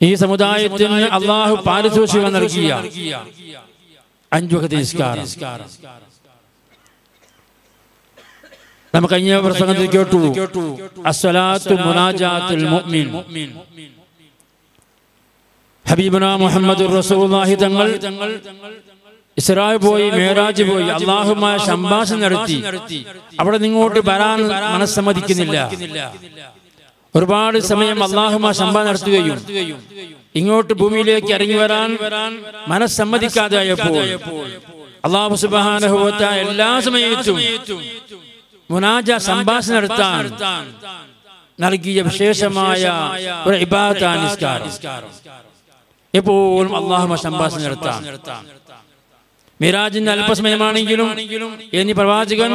ഈ സമുദായത്തിന് അള്ളാഹു പാരിതോഷികം നൽകിയ നിസ്കാരം നമുക്ക് കഴിഞ്ഞ പ്രസംഗത്തിൽ കേട്ടു. അസ്വലാത്തു മുനാജാത്തുൽ മുഅ്മിൻ. ഹബീബുന മുഹമ്മദ് റസൂലുള്ളാഹി തങ്ങൾ ഇസ്രായേൽ പോയി മേരാജ് പോയി അള്ളാഹുമായ സംഭാഷണം നടത്തി. അവിടെ നിങ്ങോട്ട് വരാൻ മനസ്സമ്മതിക്കുന്നില്ല. ഒരുപാട് സമയം അള്ളാഹുമാ സംഭാഷണം നടത്തുകയും ഇങ്ങോട്ട് ഭൂമിയിലേക്ക് ഇറങ്ങി വരാൻ മനസ്സമ്മതിക്കാതായപ്പോൾ അള്ളാഹു സുബാനഹുവത്ത എല്ലാ സമയത്തും മുനാജ സംഭാഷണം നടത്താൻ നൽകിയ വിശേഷമായ ഒരു നിസ്കാരം. എപ്പോഴും അള്ളാഹുമ സംഭാഷണം നടത്താം. മിറാജിന്റെ അല്പസമയമാണെങ്കിലും ഇനി പ്രവാചകൻ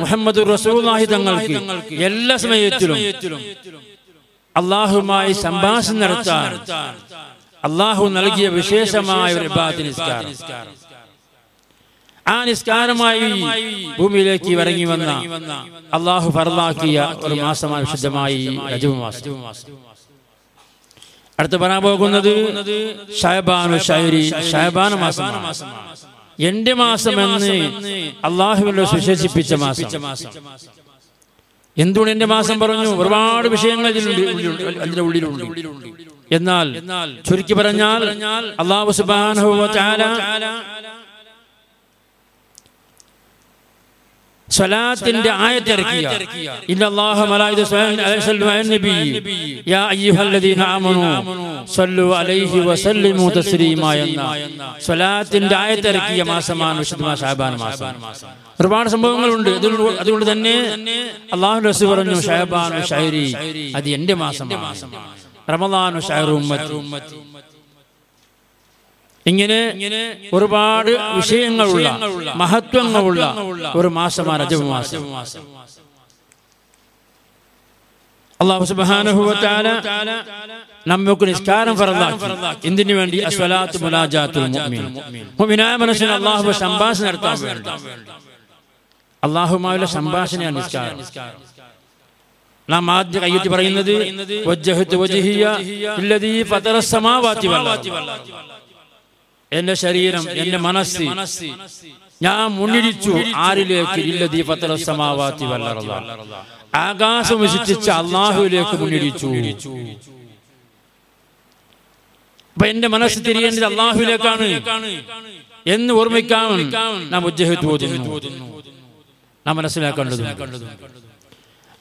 മുഹമ്മദ് റസൂലാഹി തങ്ങൾക്ക് എല്ലാ സമയത്തിലും അള്ളാഹുമായി സംഭാഷണം നടത്താൻ അള്ളാഹു നൽകിയ വിശേഷമായ ഒരു നിസ്കാരം. ആ നിസ്കാരമായി ഭൂമിയിലേക്ക് ഇറങ്ങി വന്ന അള്ളാഹു ഫർലാക്കിയ ഒരു മാസമാണ് വിശുദ്ധമായി രജബ് മാസം. അടുത്ത് പറയാൻ പോകുന്നത് ഷഹബാനു ഷൈരി ഷഹബാന മാസമാണ്. എന്റെ മാസം എന്ന് അള്ളാഹുവിനോട് സുശേഷിപ്പിച്ച മാസം. എന്തുകൊണ്ട് എന്റെ മാസം പറഞ്ഞു? ഒരുപാട് വിഷയങ്ങൾ അതിന്റെ ഉള്ളിലുണ്ട്. എന്നാൽ ചുരുക്കി പറഞ്ഞാൽ അള്ളാഹു സുബാനഹു സ്വലാത്തിന്റെ ആയത്തിറക്കിയ ഇന്നല്ലാഹ അലൈഹി നബി. യാ അയ്യുഹല്ലദീന ആമനു സല്ലു അലൈഹി വസല്ലിമു തസ്ലീമ എന്ന. സ്വലാത്തിന്റെ ആയത്തിറക്കിയ മാസമാണ് വിശുദ്ധ ഷാബാൻ മാസം. ഒരുപാട് സംഭവങ്ങളുണ്ട്. അതുകൊണ്ട് തന്നെ അള്ളാഹു റസൂൽ പറഞ്ഞു ഷഹബാൻ ഷൈരി അത് എന്റെ മാസമാണ്. റമദാനു ഷഹറു ഉമ്മത്തി. ഇങ്ങനെ ഒരുപാട് വിഷയങ്ങളുള്ള മഹത്വങ്ങളുള്ള ഒരു മാസമാണ് രജബ് മാസം അള്ളാഹു സുബ്ഹാനഹുവതആല നമുക്ക് നിസ്കാരം ഫറലാക്കി എന്തിനു വേണ്ടി? അസ്വലാത്ത് മുനാജാത്തുൽ മുഅ്മിൻ മുഅ്മിനായ മനസ്സിന് അള്ളാഹു സംഭാഷണം നടത്താൻ വേണ്ടി. അള്ളാഹുമായുള്ള സംഭാഷണയാണ് നിസ്കാരം. നാം ആദ്യ കയ്യത്തി പറയുന്നത് വജ്ജഹത്ത് വജ്ഹിയ ഇല്ലദീ ഫതറ സമാവാതി വൽ എന്റെ ശരീരം എന്റെ മനസ്സ് ഞാൻ മുന്നിടിച്ചു ആരിലേക്ക് ഇല്ല ദീപത്തിലെ സമാവാത്തി വൽ ആകാശം വിശിച്ച അള്ളാഹുവിലേക്ക് മുന്നിരിച്ചു അപ്പൊ എന്റെ മനസ്സ് തിരിയേണ്ടത് അള്ളാഹുവിലേക്കാണ് എന്ന് ഓർമ്മിക്കാൻ നാം ഉജ്ജഹത്ത് ഓതുന്നു. നാം മനസ്സിലാക്കേണ്ടത്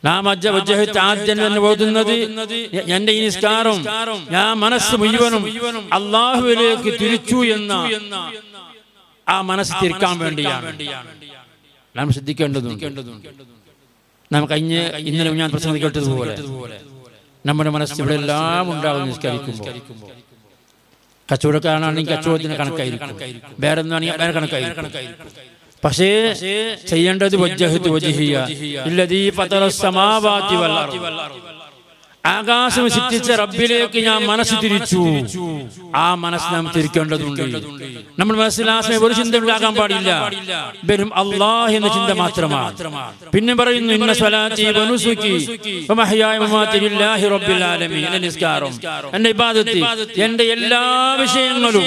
നാം അജ്ജ വജ്ജഹത്ത് ആദ്യം തന്നെ ഓതുന്നത് എന്റെ ഈ നിസ്കാരം. ഞാൻ മനസ്സ് മുഴുവനും അള്ളാഹുവിലേക്ക് തിരിച്ചു എന്ന ആ മനസ്സ് തിരിക്കാൻ വേണ്ടിയാണ്. നാം ശ്രദ്ധിക്കേണ്ടതുണ്ട്. നാം കഴിഞ്ഞ ഇന്നലെ ഞാൻ പ്രസംഗം കേട്ടതുപോലെ നമ്മുടെ മനസ്സ് ഇവിടെ എല്ലാം ഉണ്ടാകും നിസ്കരിക്കുമ്പോൾ കച്ചവടക്കാരനാണെങ്കിൽ കച്ചവടത്തിന് കണക്കായിരിക്കും. വേറെ എന്താണെങ്കിൽ വേറെ കണക്കായിരിക്കും. പക്ഷേ ചെയ്യേണ്ടത് ആകാശം സിദ്ധിച്ച റബ്ബിലേക്ക് ഞാൻ മനസ്സ് തിരിച്ചു. ആ മനസ്സ് നാം തിരിക്കേണ്ടതുണ്ട്. നമ്മൾ മനസ്സിൽ ആ സമയം ഒരു ചിന്ത ഉണ്ടാകാൻ പാടില്ല. വെറും അള്ളാഹ് എന്ന ചിന്ത മാത്രമാണ്. പിന്നെ പറയുന്നു ഇന്ന സ്വലാത്തി വനുസുക്കി എന്റെ നിസ്കാരം എന്റെ ഇബാദത്തി എന്റെ എല്ലാ വിഷയങ്ങളും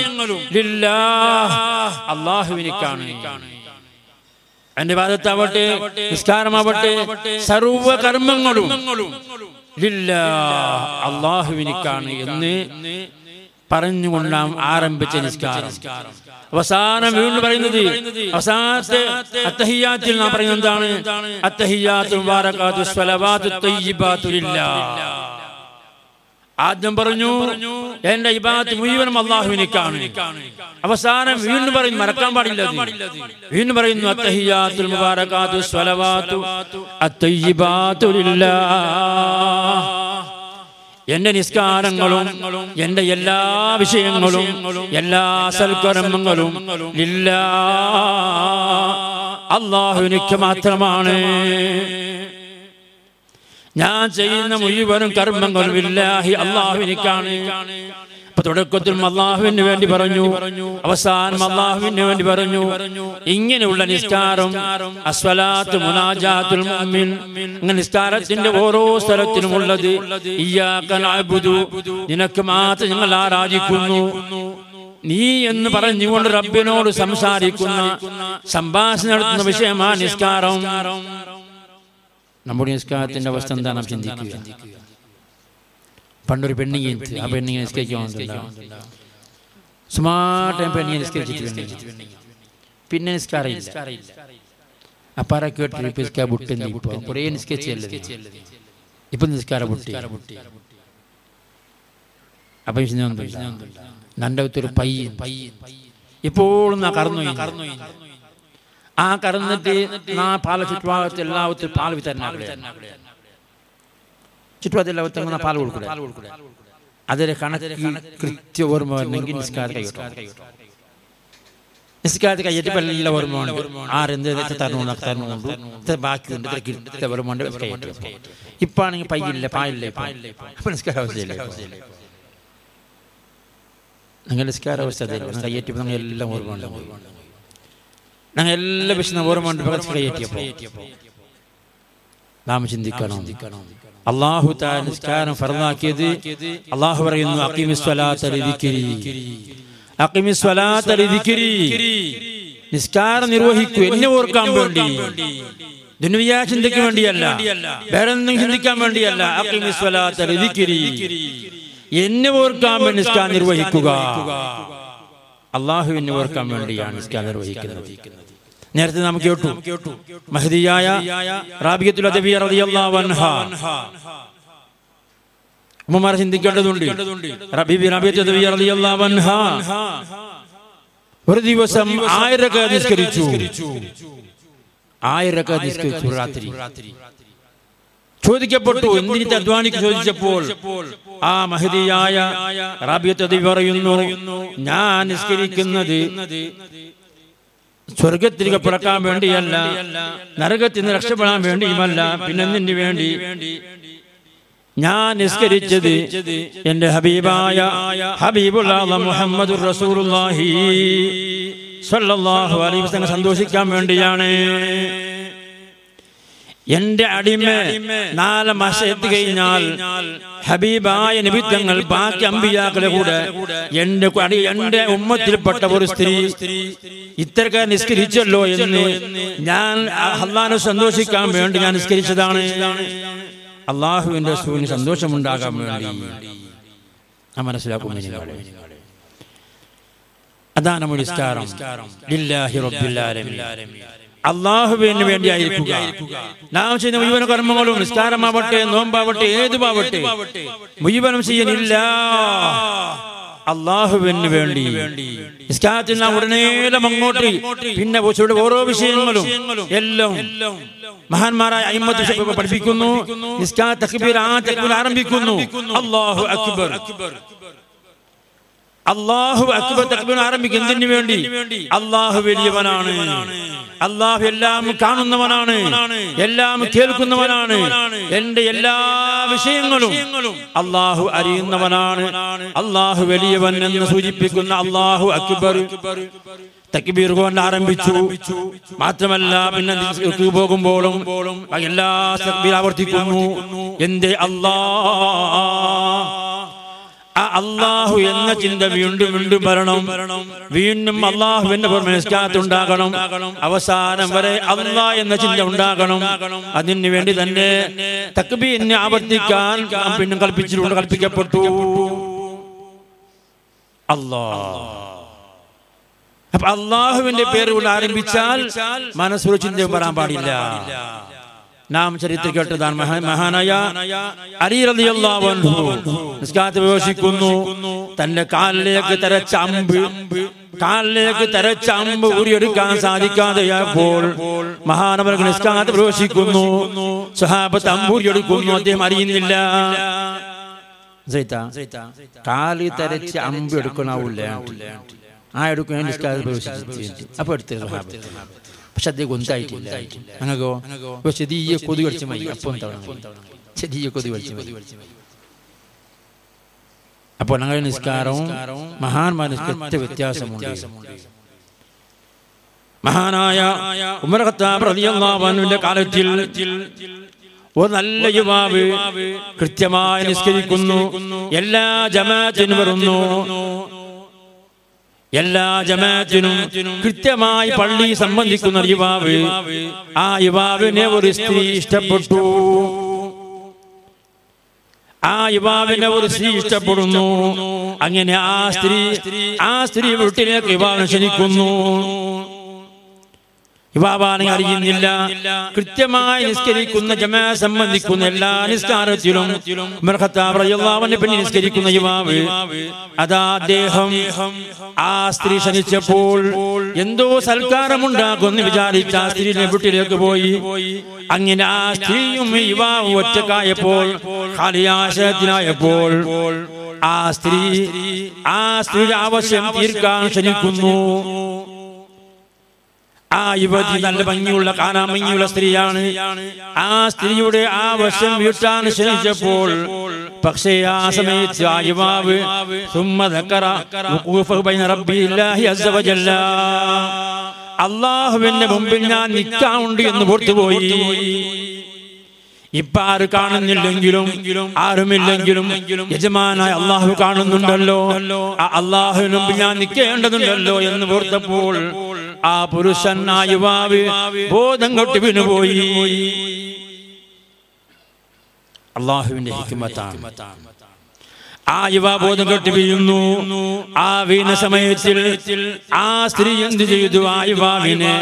അള്ളാഹുവിനിക്കാണ് എന്റെ ഭാഗത്താവട്ടെ നിസ്കാരമാവട്ടെ സർവകർമ്മങ്ങളും അള്ളാഹുവിനിക്കാണ് എന്ന് പറഞ്ഞുകൊണ്ട് നാം ആരംഭിച്ച നിസ്കാരം. അവസാനം വീണ്ടും പറയുന്നത് അവസാനത്തെ അത്തഹിയാത്തിൽ നാം പറയുന്നത് എന്താണ്? അത്തഹിയാത്തു മുബാറകാത്തു സ്വലവാത്തു ആദ്യം പറഞ്ഞു എന്റെ ഇബാദത്ത് മുഴുവനും അള്ളാഹുവിനേക്കാണ് അവസാനം വീണ്ടും പറയുന്നു മറക്കാൻ പാടില്ല. വീണ്ടും പറയുന്നു അത്തഹിയാത്തുൽ മുബാറകാത്തു സ്വലവാത്തു അത്തയ്യിബാത്തു ലില്ലാഹ് എന്റെ നിസ്കാരങ്ങളും എന്റെ എല്ലാ വിഷയങ്ങളും എല്ലാ സൽക്കർമ്മങ്ങളും ഇല്ല അള്ളാഹുവിനിക്ക് മാത്രമാണ് ഞാൻ ചെയ്യുന്ന മുഴുവനും കർമ്മങ്ങളും ഇല്ലാഹി അള്ളാഹുവിനിക്കാണ്. അപ്പൊ തുടക്കത്തിൽ അള്ളാഹുവിന് വേണ്ടി പറഞ്ഞു. അവസാനം അള്ളാഹുവിന് വേണ്ടി പറഞ്ഞു. ഇങ്ങനെയുള്ള നിസ്കാരം അസ്വലാത്ത് മുഅ്മിൻ നിസ്കാരത്തിന്റെ ഓരോ സ്ഥലത്തിനും ഉള്ളത്. നിനക്ക് മാത്രം ഞങ്ങൾ ആരാധിക്കുന്നു. നീ എന്ന് പറഞ്ഞുകൊണ്ട് റബ്ബിനോട് സംസാരിക്കുന്ന സംഭാഷണം നടത്തുന്ന വിഷയമാണ് നിസ്കാരം. നമ്മുടെ നിസ്കാരത്തിന്റെ അവസ്ഥ എന്താണ് ചിന്തിക്കുക. പണ്ടൊരു പെണ്ണിങ്ങി ആ പെണ്ണിങ്ങി നിസ്കരിക്കാൻ സ്മാർട്ട് പെണ്ണിങ്ങി നിസ്കരിച്ചിട്ട് പിന്നെ അപ്പാറ കേട്ട് നിസ്കാര ബുട്ടി ഇപ്പൊ. കുറേ നിസ്കരിച്ചല്ലേ ഇപ്പം നിസ്കാര ബുട്ടി അപ്പൊ നല്ല ഒരു പയ്യൻ. ഇപ്പോഴും കറന്നു കറന്നു ആ കടന്നിട്ട് ആ പാല ചുറ്റുഭാഗത്ത് എല്ലാവരും പാൽ വിതരണം ചുറ്റുഭാഗത്ത് എല്ലാവരും പാൽ കൊടുക്കുക അതിലെ കണക്ക് കൃത്യ ഓർമ്മ വരണമെങ്കിൽ നിസ്കാരത്തെ കൈകൊട്ടു നിസ്കാരത്തിൽ കയ്യേറ്റപ്പോൾ എല്ലാ ഓർമ്മ ഉണ്ട് ആരെന്ത് തരണമുണ്ട് തരണമുണ്ട് ബാക്കിയുണ്ട്. കൃത്യ ഓർമ്മ ഉണ്ട് കയ്യേറ്റം ഇപ്പൊ? ആണെങ്കിൽ പയ്യില്ല പായില്ല അപ്പൊ നിസ്കാര അവസ്ഥയില്ല ഞങ്ങൾ നിസ്കാര അവസ്ഥ കയ്യേറ്റപ്പോൾ നിങ്ങൾ എല്ലാം ഓർമ്മ ഉണ്ട്? ഞങ്ങൾ എല്ലാ വിഷയം ഓർമ്മ നാം ചിന്തിക്കണം. അള്ളാഹു താൻ നിസ്കാരം ഫറന്നാക്കിയത് അള്ളാഹു പറയുന്നു നിസ്കാരം നിർവഹിക്കൂ എന്നെ ഓർക്കാൻ വേണ്ടി. ദുനിയാ ചിന്തയ്ക്ക് വേണ്ടിയല്ല വേറെന്നും ചിന്തിക്കാൻ വേണ്ടിയല്ല എന്നെ ഓർക്കാൻ വേണ്ടി നിസ്കാരം നിർവഹിക്കുക. അള്ളാഹുവിനെ ഓർക്കാൻ വേണ്ടിയാണ് നിസ്കാരം നിർവഹിക്കുന്നത്. നേരത്തെ നാം കേട്ടു മഹദിയായ റാബിയത്തുൽ റളിയല്ലാഹു ഉമ്മമാരെ ചിന്തിക്കേണ്ടതുണ്ട് റബീബി റാബിയത്തുൽ റളിയല്ലാഹു ഒരു ദിവസം ആയിരക്ക നിസ്കരിച്ചു. രാത്രി. ചോദിക്കപ്പെട്ടു. എന്തിനത്തെ അധ്വാനിക്ക് ചോദിച്ചപ്പോൾ ആ മഹതിയായ റാബിയത്തതി പറയുന്നു ഞാൻ നിസ്കരിക്കുന്നത് സ്വർഗത്തിലേക്ക് പിറക്കാൻ വേണ്ടിയല്ല നരകത്തിൽ നിന്ന് രക്ഷപ്പെടാൻ വേണ്ടിയുമല്ല പിന്നെന്തിന് വേണ്ടി? ഞാൻ നിസ്കരിച്ചത് എന്റെ ഹബീബായ ഹബീബുല്ലാഹ മുഹമ്മദ് റസൂലുള്ളാഹി അലൈഹി വസല്ലം സന്തോഷിക്കാൻ വേണ്ടിയാണ്. എന്റെ അടിമ നാല് മാസം എത്തി കഴിഞ്ഞാൽ ഹബീബായ നിമിത്തങ്ങൾ ബാക്കി അമ്പിയാക്കളെ കൂടെ എന്റെ അടി എന്റെ ഉമ്മത്തിൽപ്പെട്ട ഒരു സ്ത്രീ ഇത്തരക്കാർ നിസ്കരിച്ചല്ലോ എന്ന് ഞാൻ അള്ളാഹിനെ സന്തോഷിക്കാൻ വേണ്ടി ഞാൻ നിസ്കരിച്ചതാണ്. അള്ളാഹുവിന്റെ സൂര്യന് സന്തോഷമുണ്ടാകാൻ വേണ്ടി ഞാൻ മനസ്സിലാക്കുന്നു അതാണ് നമ്മുടെ നിസ്കാരം. ലില്ലാഹി വേണ്ടി ആയിരിക്കുക. അള്ളാഹുവിന് നാം ചെയ്യുന്ന മുഴുവൻ കർമ്മങ്ങളും നിസ്കാരമാവട്ടെ നോമ്പാവട്ടെ ഏതുമാവട്ടെ. മുഴുവനും ചെയ്യുന്നില്ല അള്ളാഹുവിന് വേണ്ടി. നിസ്കാരത്തിൽ നാം ഉടനേരം അങ്ങോട്ട് പിന്നെ ഓരോ വിഷയങ്ങളും എല്ലാം മഹാന്മാരായ അയിമത്ത് പഠിപ്പിക്കുന്നു. നിസ്കാര തക്ബീർ ആ തക്ബീർ ആരംഭിക്കുന്നു. അള്ളാഹു അക്ബർ. അള്ളാഹു അക്ബർ തക്ബീർ ആരംഭിക്കുന്നതിന് വേണ്ടി? അള്ളാഹു വലിയവനാണ്. അള്ളാഹു എല്ലാം കാണുന്നവനാണ്. എല്ലാം കേൾക്കുന്നവനാണ്. എന്റെ എല്ലാ വിഷയങ്ങളും അള്ളാഹു അറിയുന്നവനാണ്. അള്ളാഹു വലിയവൻ എന്ന് സൂചിപ്പിക്കുന്ന അള്ളാഹു അക്ബർ തക്ബീർ കൊണ്ട് ആരംഭിച്ചു. മാത്രമല്ല പിന്നെ പോകുമ്പോഴും എല്ലാ തക്ബീർ ആവർത്തിക്കുന്നു. എന്റെ അള്ളാ അള്ളാഹു എന്ന ചിന്ത വീണ്ടും വീണ്ടും വരണം. വീണ്ടും അള്ളാഹുവിന്റെ പുറമേസ്കാത്തുണ്ടാകണം അവസാനം വരെ അള്ളാ എന്ന ചിന്ത ഉണ്ടാകണം. അതിനു വേണ്ടി തന്നെ തക്ബീനെ ആവർത്തിക്കാൻ പിന്നെ കൽപ്പിച്ചിട്ടുണ്ട് കൽപ്പിക്കപ്പെട്ടു. അള്ളാ അപ്പൊ അള്ളാഹുവിന്റെ പേര് കൊണ്ട് ആരംഭിച്ചാൽ മനസ്സൊരു ചിന്തയും വരാൻ പാടില്ല. നാം ചരിത്രം കേട്ടതാണ് മഹാനായ നിസ്കാരത്തിൽ പ്രവേശിക്കുന്നു തന്റെ കാലിലേക്ക് തരച്ച അമ്പ്. കാലിലേക്ക് തരച്ച അമ്പ് ഊരിയെടുക്കാൻ സാധിക്കാതെയപ്പോൾ മഹാനവർ നിസ്കാരത്തിൽ പ്രവേശിക്കുന്നു സഹാബത്ത് അമ്പൂരിയെടുക്കുന്നു അദ്ദേഹം അറിയുന്നില്ല. കാലി തരച്ച് അമ്പ് എടുക്കണാവൂല ആ എടുക്കാൻ നിസ്കാരത്തിൽ പ്രവേശിച്ചു അപ്പൊ എടുത്ത് സഹാബത്ത് പക്ഷെ അദ്ദേഹം ഉണ്ടായിട്ടില്ല അങ്ങകോ ചെതിയ കൊതി കളിച്ച് മതി. അപ്പം തവണ ചെറിയ കൊതി കളിച്ച് മതി. അപ്പോൾ ഞങ്ങളുടെ നിസ്കാരവും മഹാന്മാർ നിസ്കൃത്യ വ്യത്യാസമുണ്ട്. മഹാനായ ഉമർ ഖത്താബ് റളിയല്ലാഹു അൻഹുവിന്റെ കാലത്തിൽ ഒരു നല്ല യുവാവ് കൃത്യമായി നിസ്കരിക്കുന്നു. എല്ലാ ജമാഅത്തിനും വരുന്നു. എല്ലാ ജമാഅത്തിനും കൃത്യമായി പള്ളി സംബന്ധിക്കുന്ന യുവാവ് ആ യുവാവിനെ ഒരു സ്ത്രീ ഇഷ്ടപ്പെട്ടു. ആ യുവാവിനെ ഒരു സ്ത്രീ ഇഷ്ടപ്പെടുന്നു. അങ്ങനെ ആ സ്ത്രീ ആ സ്ത്രീ വീട്ടിലേക്ക് യുവാവിനെ ക്ഷണിക്കുന്നു. യുവാവാനെ അറിയുന്നില്ല. കൃത്യമായി നിസ്കരിക്കുന്ന ജമാ സംബന്ധിക്കുന്ന എല്ലാ നിസ്കാരത്തിലും പിന്നെ നിസ്കരിക്കുന്ന യുവാവ്. അതാ അദ്ദേഹം ആ സ്ത്രീ ക്ഷണിച്ചപ്പോൾ എന്തോ സൽക്കാരമുണ്ടാക്കുമെന്ന് വിചാരിച്ച ആ സ്ത്രീയുടെ വീട്ടിലേക്ക് പോയി. അങ്ങനെ ആ സ്ത്രീയും യുവാവ് ഒറ്റക്കായപ്പോൾ ഖാലിയാശയത്തിനായപ്പോൾ ആ സ്ത്രീ ആ സ്ത്രീ ആവശ്യം തീർക്കാൻ ക്ഷണിക്കുന്നു. ആ യുവതി നല്ല ഭംഗിയുള്ള കാണാൻ ഭംഗിയുള്ള സ്ത്രീയാണ്. ആ സ്ത്രീയുടെ ആ വശം വീട്ടാൻ ശ്രമിച്ചപ്പോൾ പക്ഷേ ആ സമയത്ത് ആ യുവാവ് അള്ളാഹുവിന്റെ മുമ്പിൽ ഞാൻ നിൽക്കാറുണ്ട് എന്ന് പുറത്തുപോയി ഇപ്പൊ ആര് കാണുന്നില്ലെങ്കിലും ആരുമില്ലെങ്കിലും യജമാനായ അള്ളാഹു കാണുന്നുണ്ടല്ലോ. അള്ളാഹുവിന് മുമ്പ് ഞാൻ നിൽക്കേണ്ടതുണ്ടല്ലോ എന്ന് പുറത്തപ്പോൾ ആ പുരുഷൻ ആ യുവാവ് ബോധം കൊട്ടി വീണുപോയി. അള്ളാഹുവിന്റെ ഹിക്കുമത്താണ് ആ യുവാബോധം കെട്ടി വീഴുന്നു. ആ വീണ സമയത്തിൽ ആ സ്ത്രീ എന്ത് ചെയ്തു? ആ യുവാവിനെ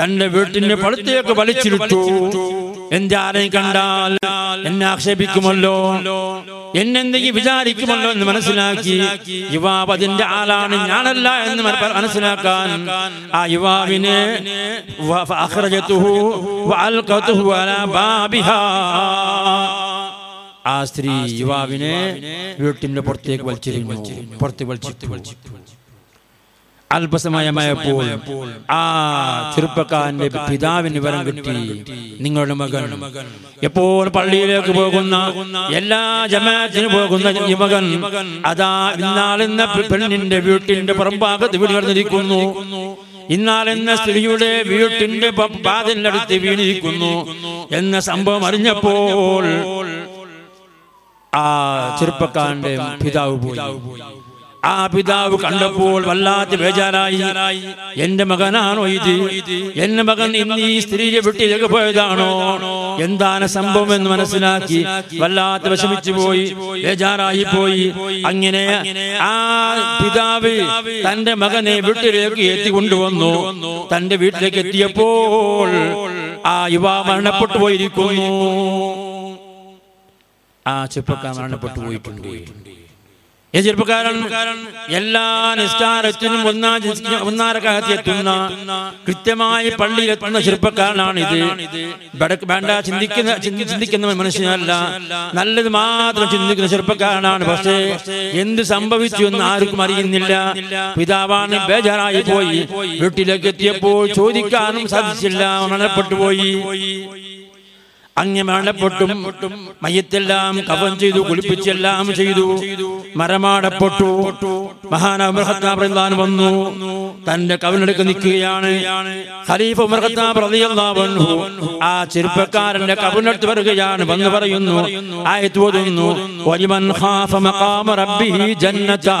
തന്റെ വീട്ടിന്റെ പുറത്തേക്ക് വലിച്ചിരുത്തു. എന്റെ ആരെയും കണ്ടാൽ എന്നെ ആക്ഷേപിക്കുമല്ലോ. എന്നെന്തെങ്കിലും വിചാരിക്കുമല്ലോ എന്ന് മനസ്സിലാക്കി യുവാവ് അതിന്റെ ആളാണ്. ഞാനല്ല എന്ന് മനസ്സിലാക്കാൻ ആ യുവാവിനെ ഫഅഖ്റജതുഹു വഅൽഖതുഹു അലാ ബാബിഹാ. ആ സ്ത്രീ യുവാവിനെ വീട്ടിന്റെ പുറത്തേക്ക് വലിച്ചെറിഞ്ഞു പുറത്തേക്ക് വലിച്ചിട്ടു അല്പസമയമായപ്പോൾ ആ ചെറുപ്പക്കാരന്റെ പിതാവിന് വരം കിട്ടി നിങ്ങളുടെ മകൻ. എപ്പോൾ പള്ളിയിലേക്ക് പോകുന്ന എല്ലാ ജമാഅത്തിനും പോകുന്ന ഈ മകൻ അതാ ഇന്നാളെന്ന പെണ്ണിന്റെ വീട്ടിന്റെ പുറംഭാഗത്ത് വീട് കിടന്നിരിക്കുന്നു ഇന്നാലെന്ന സ്ത്രീയുടെ വീട്ടിന്റെ പാതിനടുത്ത് വീണിരിക്കുന്നു എന്ന സംഭവം അറിഞ്ഞപ്പോൾ ആ ചെറുപ്പക്കാരന്റെ പിതാവ് പോയി. ആ പിതാവ് കണ്ടപ്പോൾ വല്ലാത്ത ബേജാരായി എന്റെ മകനാണോ ഇത്? എന്റെ മകൻ ഇന്ന് ഈ സ്ത്രീയെ വിട്ടിലേക്ക് പോയതാണോ എന്താണ് സംഭവം എന്ന് മനസ്സിലാക്കി വല്ലാത്ത വിഷമിച്ചു പോയി. ബേജാറായി പോയി. അങ്ങനെ ആ പിതാവ് തന്റെ മകനെ വീട്ടിലേക്ക് എത്തി കൊണ്ടുവന്നു. തന്റെ വീട്ടിലേക്ക് എത്തിയപ്പോൾ ആ യുവാ മരണപ്പെട്ടു പോയിരിക്കുന്നു. ആ ചെറുപ്പക്കാരൻ മരണപ്പെട്ടു പോയിട്ടുണ്ട്. ഈ ചെറുപ്പക്കാരൻ എല്ലാ നിസ്കാരത്തിനും ഒന്നാര ഒന്നാരക്കാലത്ത് എത്തുന്ന കൃത്യമായി പള്ളിയിലെത്തുന്ന ചെറുപ്പക്കാരനാണ് ഇത് വേണ്ട ചിന്തിക്കുന്ന ചിന്തി- ചിന്തിക്കുന്ന മനുഷ്യനല്ല. നല്ലത് മാത്രം ചിന്തിക്കുന്ന ചെറുപ്പക്കാരനാണ്. പക്ഷേ എന്ത് സംഭവിച്ചു എന്ന് ആർക്കും അറിയുന്നില്ല. പിതാവാണ് ബേജാറായി പോയി. വീട്ടിലേക്ക് എത്തിയപ്പോൾ ചോദിക്കാനും സാധിച്ചില്ല. മരണപ്പെട്ടു പോയി. അങ്ങ് മരണപ്പെട്ടും മയ്യത്തെല്ലാം കവം ചെയ്തു കുളിപ്പിച്ചെല്ലാം ചെയ്തു മരമാടപ്പെട്ടു. മഹാനബർഹത്താൻ വന്നു. തന്റെ കവനെടുക്ക് നിൽക്കുകയാണ്. ഖലീഫ ഉമർ ഖത്താബ് റളിയല്ലാഹു അൻഹു ആ ചെറുപ്പക്കാരന്റെ കവനെടുത്ത് വരികയാണ് വന്ന് പറയുന്നു. ആയത്ത് ഓതുന്നു. വലിമൻ ഖാഫ മഖാമ റബ്ബിഹി ജന്നതാൻ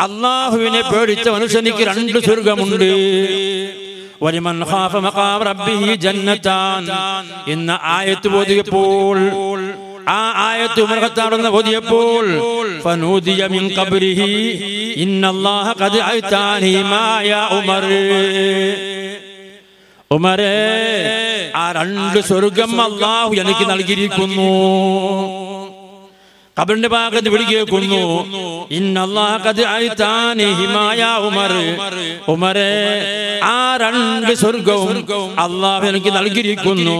അള്ളാഹുവിനെ പേടിച്ച മനുഷ്യനിക്ക് രണ്ട് സ്വർഗമുണ്ട്. വലിമൻ ഖാഫ മഖാം റബ്ബിഹി ജന്നതാൻ എന്ന ആയത്ത് ഓതിയപ്പോൾ ആ ആയത്ത് ഉമർ ഖത്താബ് ഓതിയപ്പോൾ ഫനൂദിയ മിൻ ഖബ്രിഹി ഇന്നല്ലാഹ ഖദ് അയ്താനി മാ യാ ഉമർ. ഉമരേ ആ രണ്ട് സ്വർഗം അള്ളാഹു എനിക്ക് നൽകിയിരിക്കുന്നു. കബറിന്റെ ഭാഗത്ത് വിളി കേൾക്കുന്നു ഇന്നല്ലാഹ് അയ്താനി ഹിമായ ഉമർ. ഉമരെ ആ രണ്ട് സ്വർഗവും അള്ളാഹു എനിക്ക് നൽകിയിരിക്കുന്നു.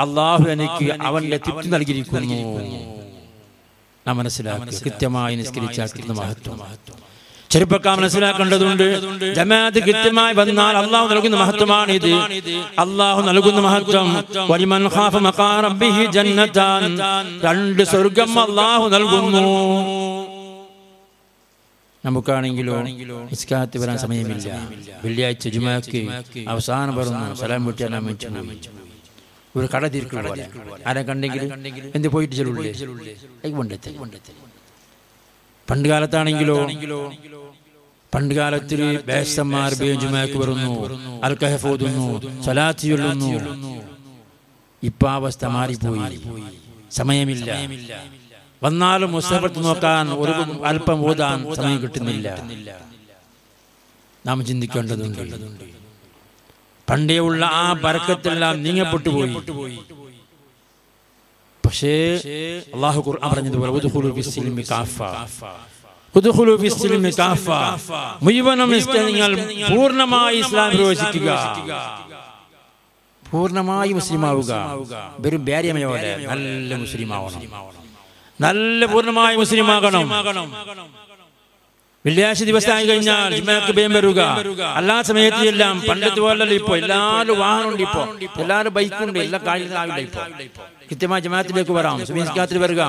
അള്ളാഹു എനിക്ക് അവന്റെ തൃപ്തി നൽകിയിരിക്കുന്നു. നാം മനസ്സിലാക്കി കൃത്യമായി നിസ്കരിച്ച മഹത്വം. മഹത്വം. ചെറുപ്പക്കാർ മനസ്സിലാക്കേണ്ടതുണ്ട്. ജമാഅത്ത് കൃത്യമായി വന്നാൽ അള്ളാഹു നൽകുന്ന മഹത്വമാണ് ഇത് അള്ളാഹു നൽകുന്ന മഹത്വം. രണ്ട് സ്വർഗം അള്ളാഹു നൽകുന്നു. നമുക്കാണെങ്കിലോ ഇസ്കാത്ത് വരാൻ സമയമില്ല. വെള്ളിയാഴ്ച ജുമാക്ക് അവസാനം പറഞ്ഞു സലാം വീട്ടിയാൽ ഒരു കട തീർക്കുള്ള ആരെ കണ്ടെങ്കിൽ? എന്ത് പോയിട്ട് ചെല്ലുള്ളേ? കൊണ്ടെത്തി പണ്ട് കാലത്താണെങ്കിലോ പണ്ട് കാലത്തിൽ ബേസന്മാർ ബേജുമാക്ക് വരുന്നു അൽക്കഹഫ് ഓതുന്നു സലാത്തി ചൊല്ലുന്നു. ഇപ്പൊ അവസ്ഥ മാറിപ്പോയി. സമയമില്ല. വന്നാലും മുസ്തഫത്ത് നോക്കാൻ ഒരു അല്പം ഓതാൻ സമയം കിട്ടുന്നില്ല. നാം ചിന്തിക്കേണ്ടതുണ്ട്. പണ്ടേ ഉള്ള ആ ബർക്കത്തെല്ലാം നീങ്ങപ്പെട്ടു പോയി പക്ഷേ അള്ളാഹു ഖുർആൻ പറഞ്ഞതുപോലെ മുഴുവനും നിങ്ങൾ പൂർണമായി ഇസ്ലാം പ്രവേശിക്കുക പൂർണമായി മുസ്ലിം ആവുക വെറും ബാര്യമയോടെ നല്ല മുസ്ലിം ആവണം നല്ല പൂർണമായി മുസ്ലിം ആകണം വെള്ളിയാഴ്ച ദിവസമായി കഴിഞ്ഞാൽ ജിമ്മക്ക് ഭയം വരിക. എല്ലാ സമയത്തും എല്ലാം പണ്ടത്തെ പോലല്ല ഇപ്പോ എല്ലാവരും വാഹനമുണ്ട് ഇപ്പോ എല്ലാവരും ബൈക്കുണ്ട്. എല്ലാ കാര്യത്തിലാവില്ല ഇപ്പോ കൃത്യമായി ജമാഅത്തിലേക്ക് വരാം. സുബീൻസ്കാത്തിൽ വരിക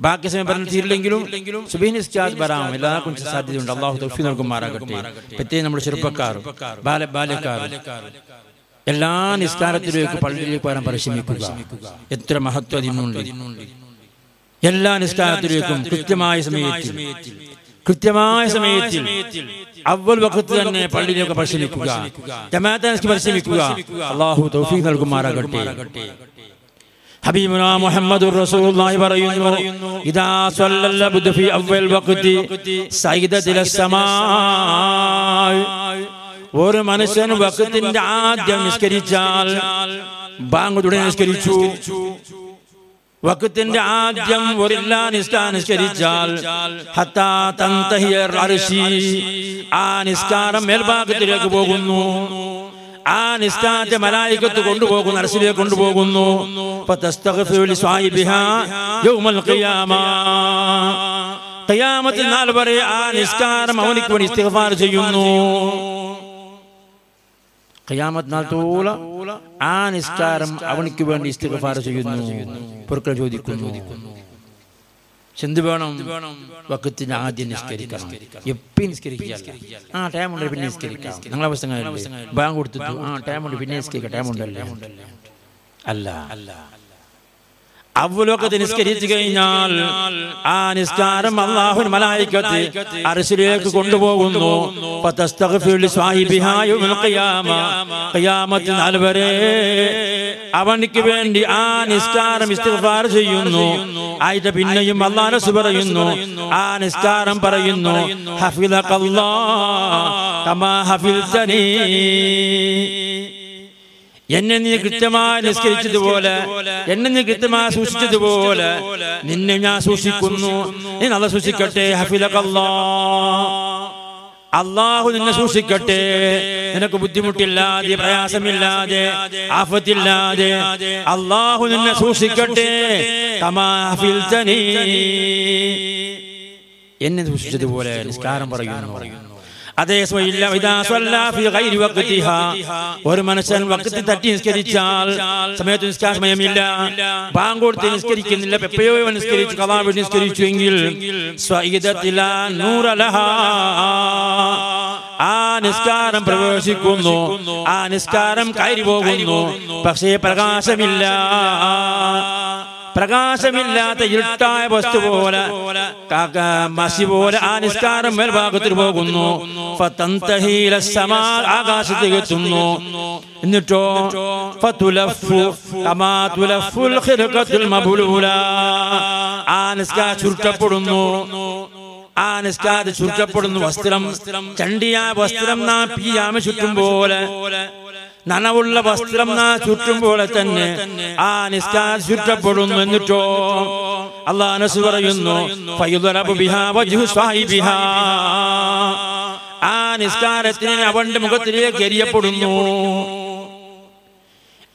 ബാക്കി സമയം പറഞ്ഞു തീരില്ലെങ്കിലും സുബീനിസ്കാത്ത് വരാം. എല്ലാവർക്കും സാധ്യതയുണ്ട്. അള്ളാഹു തൊഫി നൽകുമാറാകട്ടെ പ്രത്യേകം നമ്മുടെ ചെറുപ്പക്കാർ ബാല ബാലക്കാർ എല്ലാ നിസ്കാരത്തിലേക്ക് പള്ളിയിലേക്ക് വരാൻ പരിശ്രമിക്കുക. എത്ര മഹത്വം എല്ലാ നിസ്കാരത്തിലേക്കും കൃത്യമായ സമയത്തിൽ കൃത്യമായ സമയത്തിൽ അവൽ വക്കത്ത് തന്നെ പള്ളിയിലേക്ക് പരിശ്രമിക്കുക. ജമാഅത്തെ പരിശ്രമിക്കുക. അള്ളാഹു തൗഫീഖ് നൽകുമാറാകട്ടെ ഹബീബുന മുഹമ്മദ് റസൂലുള്ളാഹി പറയുന്നു ഇദാ സ്വല്ലൽ അബ്ദു ഫി അവൽ വഖതി സൈദതിൽ സമാ ഒരു മനുഷ്യൻ വക്കത്തിന്റെ ആദ്യം നിസ്കരിച്ചാൽ ബാങ്ക് തുടങ്ങി നിസ്കരിച്ചു. വക്കത്തിന്റെ ആദ്യം ഒരില്ല നിസ്കാ നിസ്കരിച്ചാൽ ഹത്താ തൻതഹിയർ അർശി ആ നിസ്കാരം മേൽഭാഗത്തിലേക്ക് പോകുന്നു. ആ നിസ്കാരത്തെ മലായികത്ത് കൊണ്ടുപോകുന്നു അർശിലേക്ക് കൊണ്ടുപോകുന്നു. വരെ ആ നിസ്കാരം അവനിക്ക് വേണ്ടി ഇസ്തിഫാർ ചെയ്യുന്നു. തോല ആ നിസ്കാരം അവനിക്ക് വേണ്ടി ഇസ്തിഫാർ ചെയ്യുന്നു. പൊറുക്കൾ ചോദിക്കുന്നു. എന്ത് വേണം വക്കത്തിന് ആദ്യം നിസ്കരിക്കണം. എപ്പി നിസ്കരിക്കുക ആ ടൈമുണ്ട് പിന്നെ നിസ്കരിക്കാം. നിങ്ങളെ അവസ്ഥ ബാങ്ക് കൊടുത്തിട്ടു. ആ ടൈമുണ്ട് പിന്നെ നിസ്കരിക്കാം. ടൈമുണ്ടല്ലേ അല്ല. അല്ല. അവലോകത്ത് നിസ്കരിച്ചു കഴിഞ്ഞാൽ ആ നിസ്കാരം അള്ളാഹുൻ മലായിക്കത്ത് അരസിലേക്ക് കൊണ്ടുപോകുന്നു. വരെ അവനിക്ക് വേണ്ടി ആ നിസ്കാരം ഇസ്തിഫാർ ചെയ്യുന്നു. ആയിട്ട് പിന്നെയും അള്ളാനസ് പറയുന്നു. ആ നിസ്കാരം പറയുന്നു. കമാ ഹഫിൽതനീ. എന്നെ നീ കൃത്യമായി നിസ്കരിച്ചതുപോലെ എന്നെ നീ കൃത്യമായി സൂക്ഷിച്ചതുപോലെ നിന്നെ ഞാൻ സൂക്ഷിക്കുന്നു. നീ നല്ല സൂക്ഷിക്കട്ടെ ഹഫിലക്കല്ലാ അള്ളാഹു നിന്നെ സൂക്ഷിക്കട്ടെ. നിനക്ക് ബുദ്ധിമുട്ടില്ലാതെ പ്രയാസമില്ലാതെ ആഫത്തില്ലാതെ അള്ളാഹു നിന്നെ സൂക്ഷിക്കട്ടെ. എന്നെ സൂക്ഷിച്ചതുപോലെ നിസ്കാരം പറയുന്നു. ഒരു മനുഷ്യൻ വക്കത്തിൽ തട്ടി നിസ്കരിച്ചാൽ സമയത്ത് നിസ്കാര സമയമില്ല ബാങ്ക് കൊടുത്ത് നിസ്കരിക്കുന്നില്ല. പെപ്പയോ നിസ്കരിച്ചു കഥാ നിസ്കരിച്ചു എങ്കിൽ ആ നിസ്കാരം പ്രവേശിക്കുന്നു. ആ നിസ്കാരം കയറി പോകുന്നു. പക്ഷേ പ്രകാശമില്ല. പ്രകാശമില്ലാത്ത ഇരുട്ടായ വസ്തു പോലെ മസി പോലെ ആ നിസ്കാരം മേൽഭാഗത്തിൽ പോകുന്നു. ആകാശത്തേക്ക് എത്തുന്നു. എന്നിട്ടോ ആ നിസ്കാരം ചുരുട്ടപ്പെടുന്നു. ആ നിസ്കാര ചുരുട്ടപ്പെടുന്നു. വസ്ത്രം ചണ്ടിയ വസ്ത്രം നാം ചുറ്റും പോലെ നനവുള്ള വസ്ത്രം നാ ചുറ്റും പോലെ തന്നെ ആ നിസ്കാര ചുറ്റപ്പെടുന്നു എന്നിട്ടോ അള്ളാഹ് പറയുന്നു ആ നിസ്കാരത്തിന് അവന്റെ മുഖത്തിലേക്ക് എരിയപ്പെടുന്നു.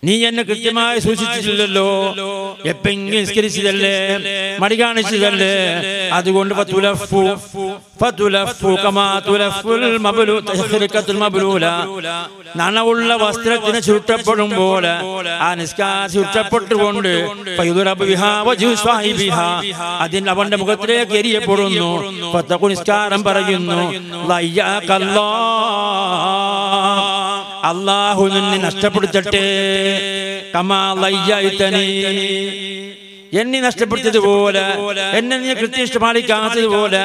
നീ എന്നെ കൃത്യമായി സൂക്ഷിച്ചിട്ടില്ലല്ലോ. എപ്പെങ്കിലും നിസ്കരിച്ചതല്ലേ മടി കാണിച്ചതല്ലേ അതുകൊണ്ട് നനവുള്ള വസ്ത്രത്തിന് ചുരുട്ടപ്പെടും പോലെ. ആ നിസ്കാരം ചുരുട്ടപ്പെട്ടുകൊണ്ട് അതിന് അവന്റെ മുഖത്തിലേക്ക് എരിയപ്പെടുന്നു. പത്തക്കു നിസ്കാരം പറയുന്നു. അള്ളാഹു നിന്നെ നഷ്ടപ്പെടുത്തട്ടെ. കമാലയ്യായി എന്നെ നഷ്ടപ്പെടുത്തിയതുപോലെ എന്നെ നീ കൃത്യനിഷ്ഠ പാലിക്കാത്തതുപോലെ